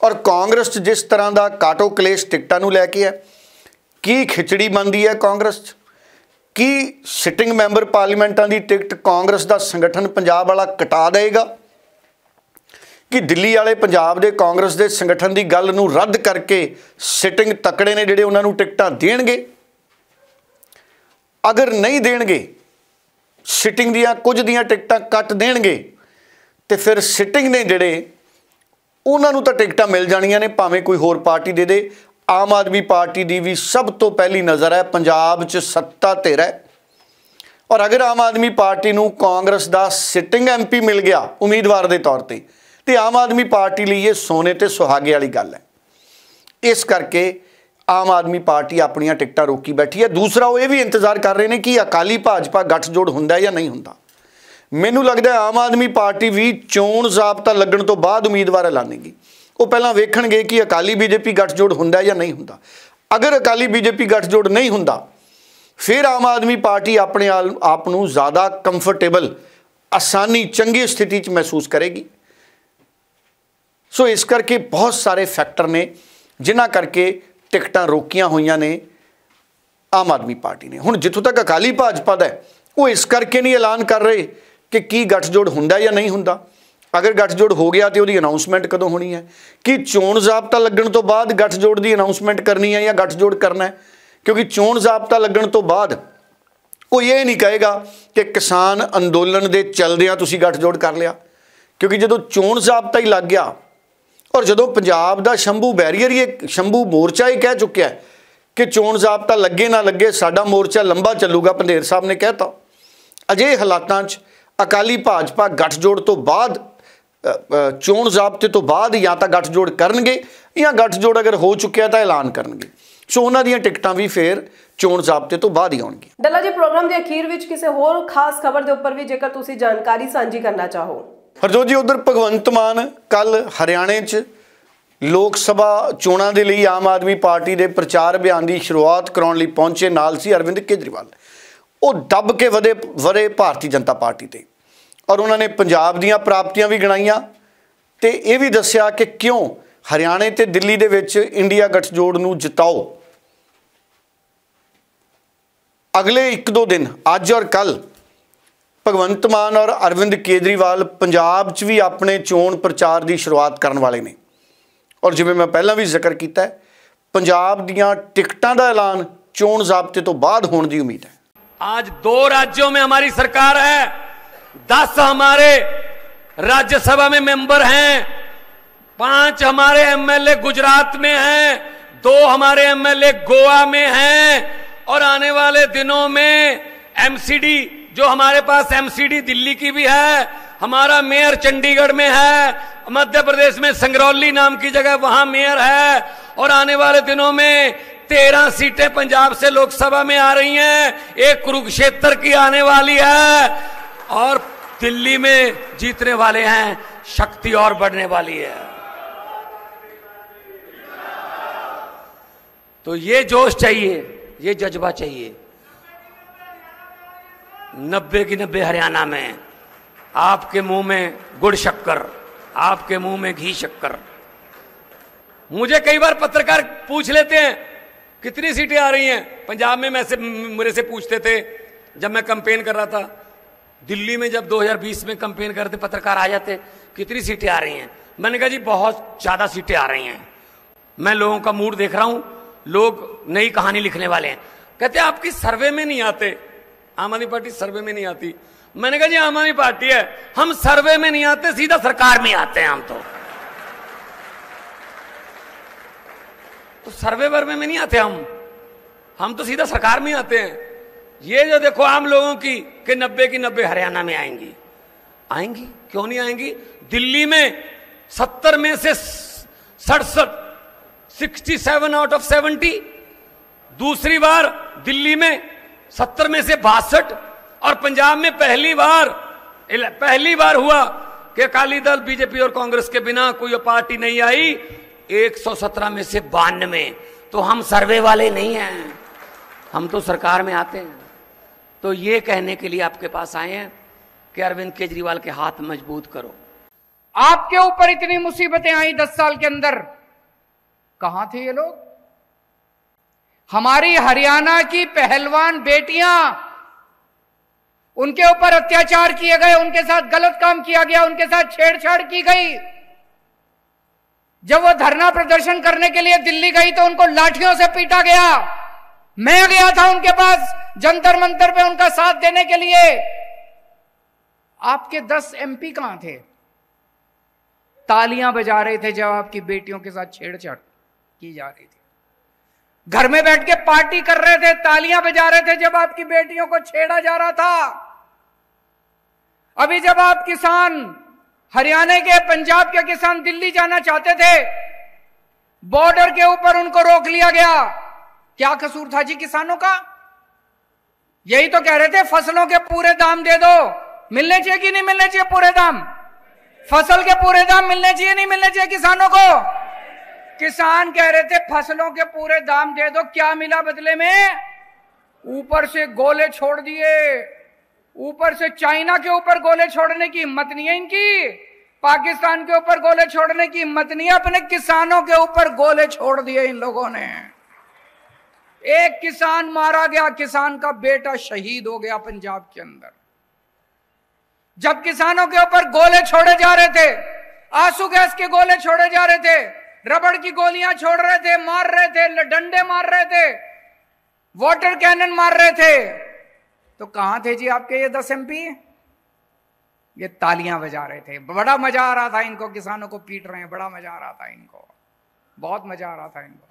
ਔਰ ਕਾਂਗਰਸ 'ਚ ਜਿਸ ਤਰ੍ਹਾਂ ਦਾ ਕਾਟੋ ਕਲੇਸ਼ ਟਿਕਟਾਂ ਨੂੰ ਲੈ ਕੇ ਹੈ ਕੀ ਖਿਚੜੀ ਬੰਦੀ ਹੈ ਕਾਂਗਰਸ 'ਚ? ਕੀ ਸਿਟਿੰਗ ਮੈਂਬਰ ਪਾਰਲੀਮੈਂਟਾਂ ਦੀ ਟਿਕਟ ਕਾਂਗਰਸ ਦਾ ਸੰਗਠਨ ਪੰਜਾਬ ਵਾਲਾ ਕਟਾ ਦੇਗਾ ਕਿ ਦਿੱਲੀ ਵਾਲੇ ਪੰਜਾਬ ਦੇ ਕਾਂਗਰਸ ਦੇ ਸੰਗਠਨ ਦੀ ਗੱਲ ਨੂੰ ਰੱਦ ਕਰਕੇ ਸਿਟਿੰਗ ਤਕੜੇ ਨੇ ਜਿਹੜੇ ਉਹਨਾਂ ਨੂੰ ਟਿਕਟਾਂ ਦੇਣਗੇ? ਅਗਰ ਨਹੀਂ ਦੇਣਗੇ ਸਿਟਿੰਗ ਦੀਆਂ ਕੁਝ ਦੀਆਂ ਟਿਕਟਾਂ ਕੱਟ ਦੇਣਗੇ, ਤੇ ਫਿਰ ਸਿਟਿੰਗ ਨੇ ਜਿਹੜੇ, ਉਹਨਾਂ ਨੂੰ ਤਾਂ ਟਿਕਟਾਂ ਮਿਲ ਜਾਣੀਆਂ ਨੇ, ਭਾਵੇਂ ਕੋਈ ਹੋਰ ਪਾਰਟੀ ਦੇ ਦੇ ਆਮ ਆਦਮੀ ਪਾਰਟੀ ਦੀ ਵੀ ਸਭ ਤੋਂ ਪਹਿਲੀ ਨਜ਼ਰ ਹੈ, ਪੰਜਾਬ 'ਚ ਸੱਤਾ ਧਿਰ ਹੈ ਔਰ ਅਗਰ ਆਮ ਆਦਮੀ ਪਾਰਟੀ ਨੂੰ ਕਾਂਗਰਸ ਦਾ ਸਿਟਿੰਗ ਐਮਪੀ ਮਿਲ ਗਿਆ ਉਮੀਦਵਾਰ ਦੇ ਤੌਰ ਤੇ ਤੇ ਆਮ ਆਦਮੀ ਪਾਰਟੀ ਲਈ ਇਹ ਸੋਨੇ ਤੇ ਸੁਹਾਗੇ ਵਾਲੀ ਗੱਲ ਹੈ। ਇਸ ਕਰਕੇ ਆਮ ਆਦਮੀ ਪਾਰਟੀ ਆਪਣੀਆਂ ਟਿਕਟਾਂ ਰੋਕੀ ਬੈਠੀ ਹੈ। ਦੂਸਰਾ, ਉਹ ਇਹ ਵੀ ਇੰਤਜ਼ਾਰ ਕਰ ਰਹੇ ਨੇ ਕਿ ਅਕਾਲੀ ਭਾਜਪਾ ਗੱਠਜੋੜ ਹੁੰਦਾ ਜਾਂ ਨਹੀਂ ਹੁੰਦਾ। ਮੈਨੂੰ ਲੱਗਦਾ ਆਮ ਆਦਮੀ ਪਾਰਟੀ ਵੀ ਚੋਣ ਜ਼ਾਬਤਾ ਲੱਗਣ ਤੋਂ ਬਾਅਦ ਉਮੀਦਵਾਰ ਐਲਾਨੇਗੀ। ਉਹ ਪਹਿਲਾਂ ਵੇਖਣਗੇ ਕਿ ਅਕਾਲੀ ਬੀਜੇਪੀ ਗੱਠਜੋੜ ਹੁੰਦਾ ਜਾਂ ਨਹੀਂ ਹੁੰਦਾ। ਅਗਰ ਅਕਾਲੀ ਬੀਜੇਪੀ ਗੱਠਜੋੜ ਨਹੀਂ ਹੁੰਦਾ, ਫਿਰ ਆਮ ਆਦਮੀ ਪਾਰਟੀ ਆਪਣੇ ਆਲ- ਆਪ ਨੂੰ ਜ਼ਿਆਦਾ ਕੰਫਰਟੇਬਲ ਆਸਾਨੀ, ਚੰਗੀ ਸਥਿਤੀ 'ਚ ਮਹਿਸੂਸ ਕਰੇਗੀ। ਸੋ ਇਸ ਕਰਕੇ ਬਹੁਤ ਸਾਰੇ ਫੈਕਟਰ ਨੇ, ਜਿਨ੍ਹਾਂ ਕਰਕੇ ਟਿਕਟਾਂ ਰੋਕੀਆਂ ਹੋਈਆਂ ਨੇ ਆਮ ਆਦਮੀ ਪਾਰਟੀ ਨੇ। ਹੁਣ ਜਿੱਥੋਂ ਤੱਕ ਅਕਾਲੀ ਭਾਜਪਾ ਦਾ ਉਹ ਇਸ ਕਰਕੇ ਨਹੀਂ ਐਲਾਨ ਕਰ ਰਹੇ ਕਿ ਕੀ ਗੱਠਜੋੜ ਹੁੰਦਾ ਜਾਂ ਨਹੀਂ ਹੁੰਦਾ। ਅਗਰ ਗੱਠਜੋੜ ਹੋ ਗਿਆ ਤੇ ਉਹਦੀ ਅਨਾਉਂਸਮੈਂਟ ਕਦੋਂ ਹੋਣੀ ਹੈ? ਕਿ ਚੋਣ ਜ਼ਾਬਤਾ ਲੱਗਣ ਤੋਂ ਬਾਅਦ ਗੱਠਜੋੜ ਦੀ ਅਨਾਉਂਸਮੈਂਟ ਕਰਨੀ ਹੈ ਜਾਂ ਗੱਠਜੋੜ ਕਰਨਾ ਹੈ? ਕਿਉਂਕਿ ਚੋਣ ਜ਼ਾਬਤਾ ਲੱਗਣ ਤੋਂ ਬਾਅਦ ਕੋਈ ਇਹ ਨਹੀਂ ਕਹੇਗਾ ਕਿ ਕਿਸਾਨ ਅੰਦੋਲਨ ਦੇ ਚਲਦਿਆਂ ਤੁਸੀਂ ਗੱਠਜੋੜ ਕਰ ਲਿਆ। ਕਿਉਂਕਿ ਜਦੋਂ ਚੋਣ ਜ਼ਾਬਤਾ ਹੀ ਲੱਗ ਗਿਆ ਔਰ ਜਦੋਂ ਪੰਜਾਬ ਦਾ ਸ਼ੰਭੂ ਬੈਰੀਅਰ ਹੀ ਸ਼ੰਭੂ ਮੋਰਚਾ ਹੀ ਕਹਿ ਚੁੱਕਿਆ ਕਿ ਚੋਣ ਜ਼ਾਬਤਾ ਲੱਗੇ ਨਾ ਲੱਗੇ ਸਾਡਾ ਮੋਰਚਾ ਲੰਬਾ ਚੱਲੂਗਾ, ਪੰਧੇਰ ਸਾਹਿਬ ਨੇ ਕਹਿਤਾ। ਅਜੇ ਹਾਲਾਤਾਂ 'ਚ ਅਕਾਲੀ ਭਾਜਪਾ ਗੱਠਜੋੜ ਤੋਂ ਬਾਅਦ ਚੋਣ ਜ਼ਾਬਤੇ ਤੋਂ ਬਾਅਦ ਜਾਂ ਤਾਂ ਗੱਠਜੋੜ ਕਰਨਗੇ ਜਾਂ ਗੱਠਜੋੜ ਅਗਰ ਹੋ ਚੁੱਕਿਆ ਤਾਂ ਐਲਾਨ ਕਰਨਗੇ। ਸੋ ਉਹਨਾਂ ਦੀਆਂ ਟਿਕਟਾਂ ਵੀ ਫੇਰ ਚੋਣ ਜ਼ਾਬਤੇ ਤੋਂ ਬਾਅਦ ਹੀ ਆਉਣਗੀਆਂ। ਡੱਲਾ ਜੀ ਪ੍ਰੋਗਰਾਮ ਦੇ ਅਖੀਰ ਵਿੱਚ ਕਿਸੇ ਹੋਰ ਖਾਸ ਖਬਰ ਦੇ ਉੱਪਰ ਵੀ ਜੇਕਰ ਤੁਸੀਂ ਜਾਣਕਾਰੀ ਸਾਂਝੀ ਕਰਨਾ ਚਾਹੋ। ਹਰਜੋਤ ਜੀ ਉਧਰ ਭਗਵੰਤ ਮਾਨ ਕੱਲ ਹਰਿਆਣੇ 'ਚ ਲੋਕ ਸਭਾ ਚੋਣਾਂ ਦੇ ਲਈ ਆਮ ਆਦਮੀ ਪਾਰਟੀ ਦੇ ਪ੍ਰਚਾਰ ਅਭਿਆਨ ਦੀ ਸ਼ੁਰੂਆਤ ਕਰਾਉਣ ਲਈ ਪਹੁੰਚੇ ਨਾਲ ਸੀ ਅਰਵਿੰਦ ਕੇਜਰੀਵਾਲ। ਉਹ ਦੱਬ ਕੇ ਵਧੇ ਵਰੇ ਭਾਰਤੀ ਜਨਤਾ ਪਾਰਟੀ ਤੇ। ਔਰ ਉਹਨਾਂ ਨੇ ਪੰਜਾਬ ਦੀਆਂ ਪ੍ਰਾਪਤੀਆਂ ਵੀ ਗਿਣਾਈਆਂ ਤੇ ਇਹ ਵੀ ਦੱਸਿਆ ਕਿ ਕਿਉਂ ਹਰਿਆਣੇ ਤੇ ਦਿੱਲੀ ਦੇ ਵਿੱਚ ਇੰਡੀਆ ਗੱਠਜੋੜ ਨੂੰ ਜਿਤਾਓ ਅਗਲੇ 1-2 ਦਿਨ ਅੱਜ ਔਰ ਕੱਲ ਭਗਵੰਤ ਮਾਨ ਔਰ ਅਰਵਿੰਦ ਕੇਜਰੀਵਾਲ ਪੰਜਾਬ 'ਚ ਵੀ ਆਪਣੇ ਚੋਣ ਪ੍ਰਚਾਰ ਦੀ ਸ਼ੁਰੂਆਤ ਕਰਨ ਵਾਲੇ ਨੇ ਔਰ ਜਿਵੇਂ ਮੈਂ ਪਹਿਲਾਂ ਵੀ ਜ਼ਿਕਰ ਕੀਤਾ ਹੈ ਪੰਜਾਬ ਦੀਆਂ ਟਿਕਟਾਂ ਦਾ ਐਲਾਨ ਚੋਣ ਜ਼ਾਬਤੇ ਤੋਂ ਬਾਅਦ ਹੋਣ ਦੀ ਉਮੀਦ ਹੈ आज दो राज्यों में हमारी सरकार है दस हमारे राज्यसभा में मेंबर हैं, पाँच हमारे एमएलए गुजरात में हैं, दो हमारे एमएलए गोवा में हैं, और आने वाले दिनों में एमसीडी जो हमारे पास एमसीडी दिल्ली की भी है, हमारा मेयर चंडीगढ़ में है, मध्य प्रदेश में संगरौली नाम की जगह वहाँ मेयर है, और आने वाले दिनों में तेरह सीटें पंजाब से लोकसभा में आ रही हैं, एक कुरुक्षेत्र की आने वाली है और दिल्ली में जीतने वाले हैं, शक्ति और बढ़ने वाली है। तो ये जोश चाहिए, ये जज्बा चाहिए। नब्बे की नब्बे हरियाणा में, आपके मुँह में गुड़ शक्कर, आपके मुँह में घी शक्कर। मुझे कई बार पत्रकार पूछ लेते हैं, कितनी सीटें आ रही हैं? पंजाब में मैं से मेरे से पूछते थे, जब मैं कंपेन कर रहा था। दिल्ली में जब 2020 में कंपेन करते पत्रकार आ जाते, कितनी सीटें आ रही हैं? मैंने कहा, जी, बहुत ज़्यादा सीटें आ रही हैं। मैं लोगों का मूड देख रहा हूँ, लोग नई कहानी लिखने वाले हैं। कहते आपकी सर्वे में नहीं आते। आम आदमी पार्टी सर्वे में नहीं आती। मैंने कहा, जी, आम आदमी पार्टी है, हम सर्वे में नहीं आते, सीधा सरकार में आते हैं हम तो। तो सर्वे वर्वे में नहीं आते हम। हम तो सीधा सरकार में आते हैं। ये जो देखो आम लोगों की कि नब्बे की नब्बे हरियाणा में आएँगी। आएँगी? क्यों नहीं आएँगी? दिल्ली में सत्तर में से सड़सठ sixty seven out of seventy दूसरी बार दिल्ली में सत्तर में से बासठ और पंजाब में पहली बार पहली बार हुआ कि अकाली दल बीजेपी और कांग्रेस के बिना कोई पार्टी नहीं आई। 117 में से बानवे। तो हम सर्वे वाले नहीं हैं। हम तो सरकार में आते हैं। तो ये कहने के लिए आपके पास आए हैं कि अरविंद केजरीवाल के हाथ मज़बूत करो। आपके ऊपर इतनी मुसीबतें आई दस साल के अंदर। कहाँ थे ये लोग? हमारी हरियाणा की पहलवान बेटियाँ, उनके ऊपर अत्याचार किए गए, उनके साथ गलत काम किया गया, उनके साथ छेड़छाड़ की गई। जब वो धरना प्रदर्शन करने के लिए दिल्ली गई तो उनको लाठियों से पीटा गया। मैं गया था उनके पास जंतर मंतर पे उनका साथ देने के लिए। आपके दस एमपी कहाँ थे? तालियाँ बजा रहे थे जब आपकी बेटियों के साथ छेड़छाड़ की जा रही थी। घर में बैठ के पार्टी कर रहे थे, तालियाँ बजा रहे थे जब आपकी बेटियों को छेड़ा जा रहा था। अभी जब आप किसान, हरियाणा के, पंजाब के किसान दिल्ली जाना चाहते थे, बॉर्डर के ऊपर उनको रोक लिया गया। क्या कसूर था जी किसानों का? यही तो कह रहे थे, फ़सलों के पूरे दाम दे दो। मिलने चाहिए कि नहीं मिलने चाहिए पूरे दाम? फ़सल के पूरे दाम मिलने चाहिए, नहीं मिलने चाहिए किसानों को? किसान कह रहे थे, फ़सलों के पूरे दाम दे दो। क्या मिला बदले में? ऊपर से गोले छोड़ दिए। ऊपर से चाइना के ऊपर गोले छोड़ने की हिम्मत नहीं है इनकी। पाकिस्तान के ऊपर गोले छोड़ने की हिम्मत नहीं है। अपने किसानों के ऊपर गोले छोड़ दिए इन लोगों ने। एक किसान मारा गया, किसान का बेटा शहीद हो गया पंजाब के अंदर। जब किसानों के ऊपर गोले छोड़े जा रहे थे, आँसू गैस के गोले छोड़े जा रहे थे, रबड़ की गोलियाँ छोड़ रहे थे, मार रहे थे डंडे मार रहे थे, वाटर कैनन मार रहे थे तो कहाँ थे जी आपके ये दस एमपी ये तालियाँ बजा रहे थे। बड़ा मज़ा आ रहा था इनको, किसानों को पीट रहे हैं, बड़ा मज़ा आ रहा था इनको। बहुत मज़ा आ रहा था इनको।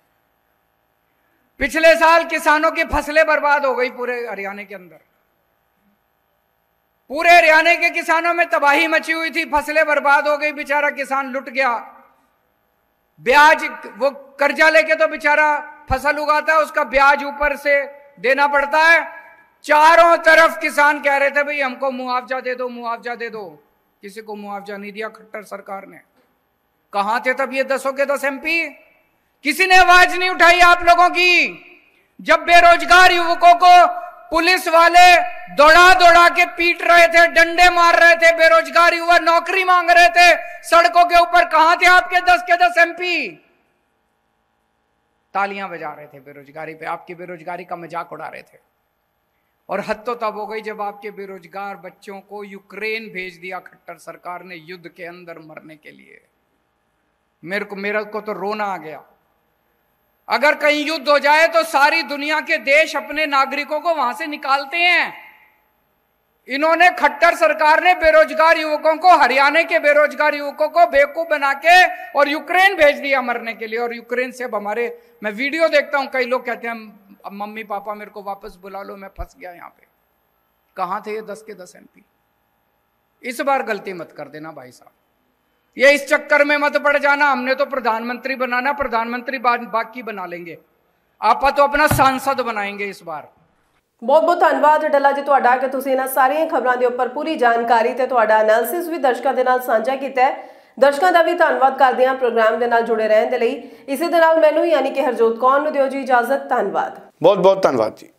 पिछले साल किसानों की फ़सलें बर्बाद हो गई पूरे हरियाणा के अंदर। पूरे हरियाणा के किसानों में तबाही मची हुई थी, फ़सलें बर्बाद हो गई, बेचारा किसान लुट गया। ब्याज, वो कर्जा लेके तो बेचारा फ़सल उगाता है, उसका ब्याज ऊपर से देना पड़ता है। चारों तरफ़ किसान कह रहे थे, भाई, हमको मुआवजा दे दो, मुआवजा दे दो। किसी को मुआवजा नहीं दिया, खट्टर सरकार ने। कहा थे तब ये दसों के दस एमपी किसी ने आवाज़ नहीं उठाई आप लोगों की? जब बेरोजगार युवकों को पुलिस वाले दौड़ा दौड़ा के पीट रहे थे, डंडे मार रहे थे, बेरोजगार युवा नौकरी मांग रहे थे, सड़कों के ऊपर कहा थे आपके दस के दस एमपी तालियाँ बजा रहे थे बेरोजगारी पे, आपकी बेरोजगारी का मज़ाक उड़ा रहे थे। और हद तो तब हो गई जब आपके बेरोजगार बच्चों को यूक्रेन भेज दिया खट्टर सरकार ने युद्ध के अंदर मरने के लिए। मेरे को मेरे को तो रोना आ गया। अगर कहीं युद्ध हो जाए तो सारी दुनिया के देश अपने नागरिकों को वहाँ से निकालते हैं। इन्होंने खट्टर सरकार ने बेरोजगार युवकों को, हरियाणा के बेरोजगार युवकों को बेवकूफ़ बना के और यूक्रेन भेज दिया मरने के लिए। और यूक्रेन से अब हमारे, मैं वीडियो देखता हूँ, कई लोग कहते हैं, अब मम्मी पापा मेरे को वापस बुला लो, मैं फंस गया यहाँ पे। कहाँ थे ये दस के दस एमपी? इस बार गलती मत कर देना भाई साहब। ये इस चक्कर में मत पड़ जाना हमने तो प्रधानमंत्री बनाना प्रधानमंत्री बा, बाकी बना लेंगे आप तो अपना सांसद बनाएंगे इस बार ਬਹੁਤ ਬਹੁਤ ਧੰਨਵਾਦ ਡੱਲਾ ਜੀ ਤੁਹਾਡਾ ਕਿ ਤੁਸੀਂ ਇਹਨਾਂ ਸਾਰੀਆਂ ਖਬਰਾਂ ਦੇ ਉੱਪਰ ਪੂਰੀ ਜਾਣਕਾਰੀ ਤੇ ਤੁਹਾਡਾ ਐਨਾਲਿਸਿਸ ਵੀ ਦਰਸ਼ਕਾਂ ਦੇ ਨਾਲ ਸਾਂਝਾ ਕੀਤਾ ਹੈ ਦਰਸ਼ਕਾਂ ਦਾ ਵੀ ਧੰਨਵਾਦ ਕਰਦੇ ਹਾਂ ਪ੍ਰੋਗਰਾਮ ਦੇ ਨਾਲ ਜੁੜੇ ਰਹਿਣ ਦੇ ਲਈ ਇਸੇ ਦੇ ਨਾਲ ਮੈਨੂੰ ਯਾਨੀ ਕਿ ਹਰਜੋਤ ਕੌਰ ਨੂੰ ਦਿਓ ਜੀ ਇਜਾਜ਼ਤ ਧੰਨਵਾਦ ਬਹੁਤ ਬਹੁਤ ਧੰਨਵਾਦ ਜੀ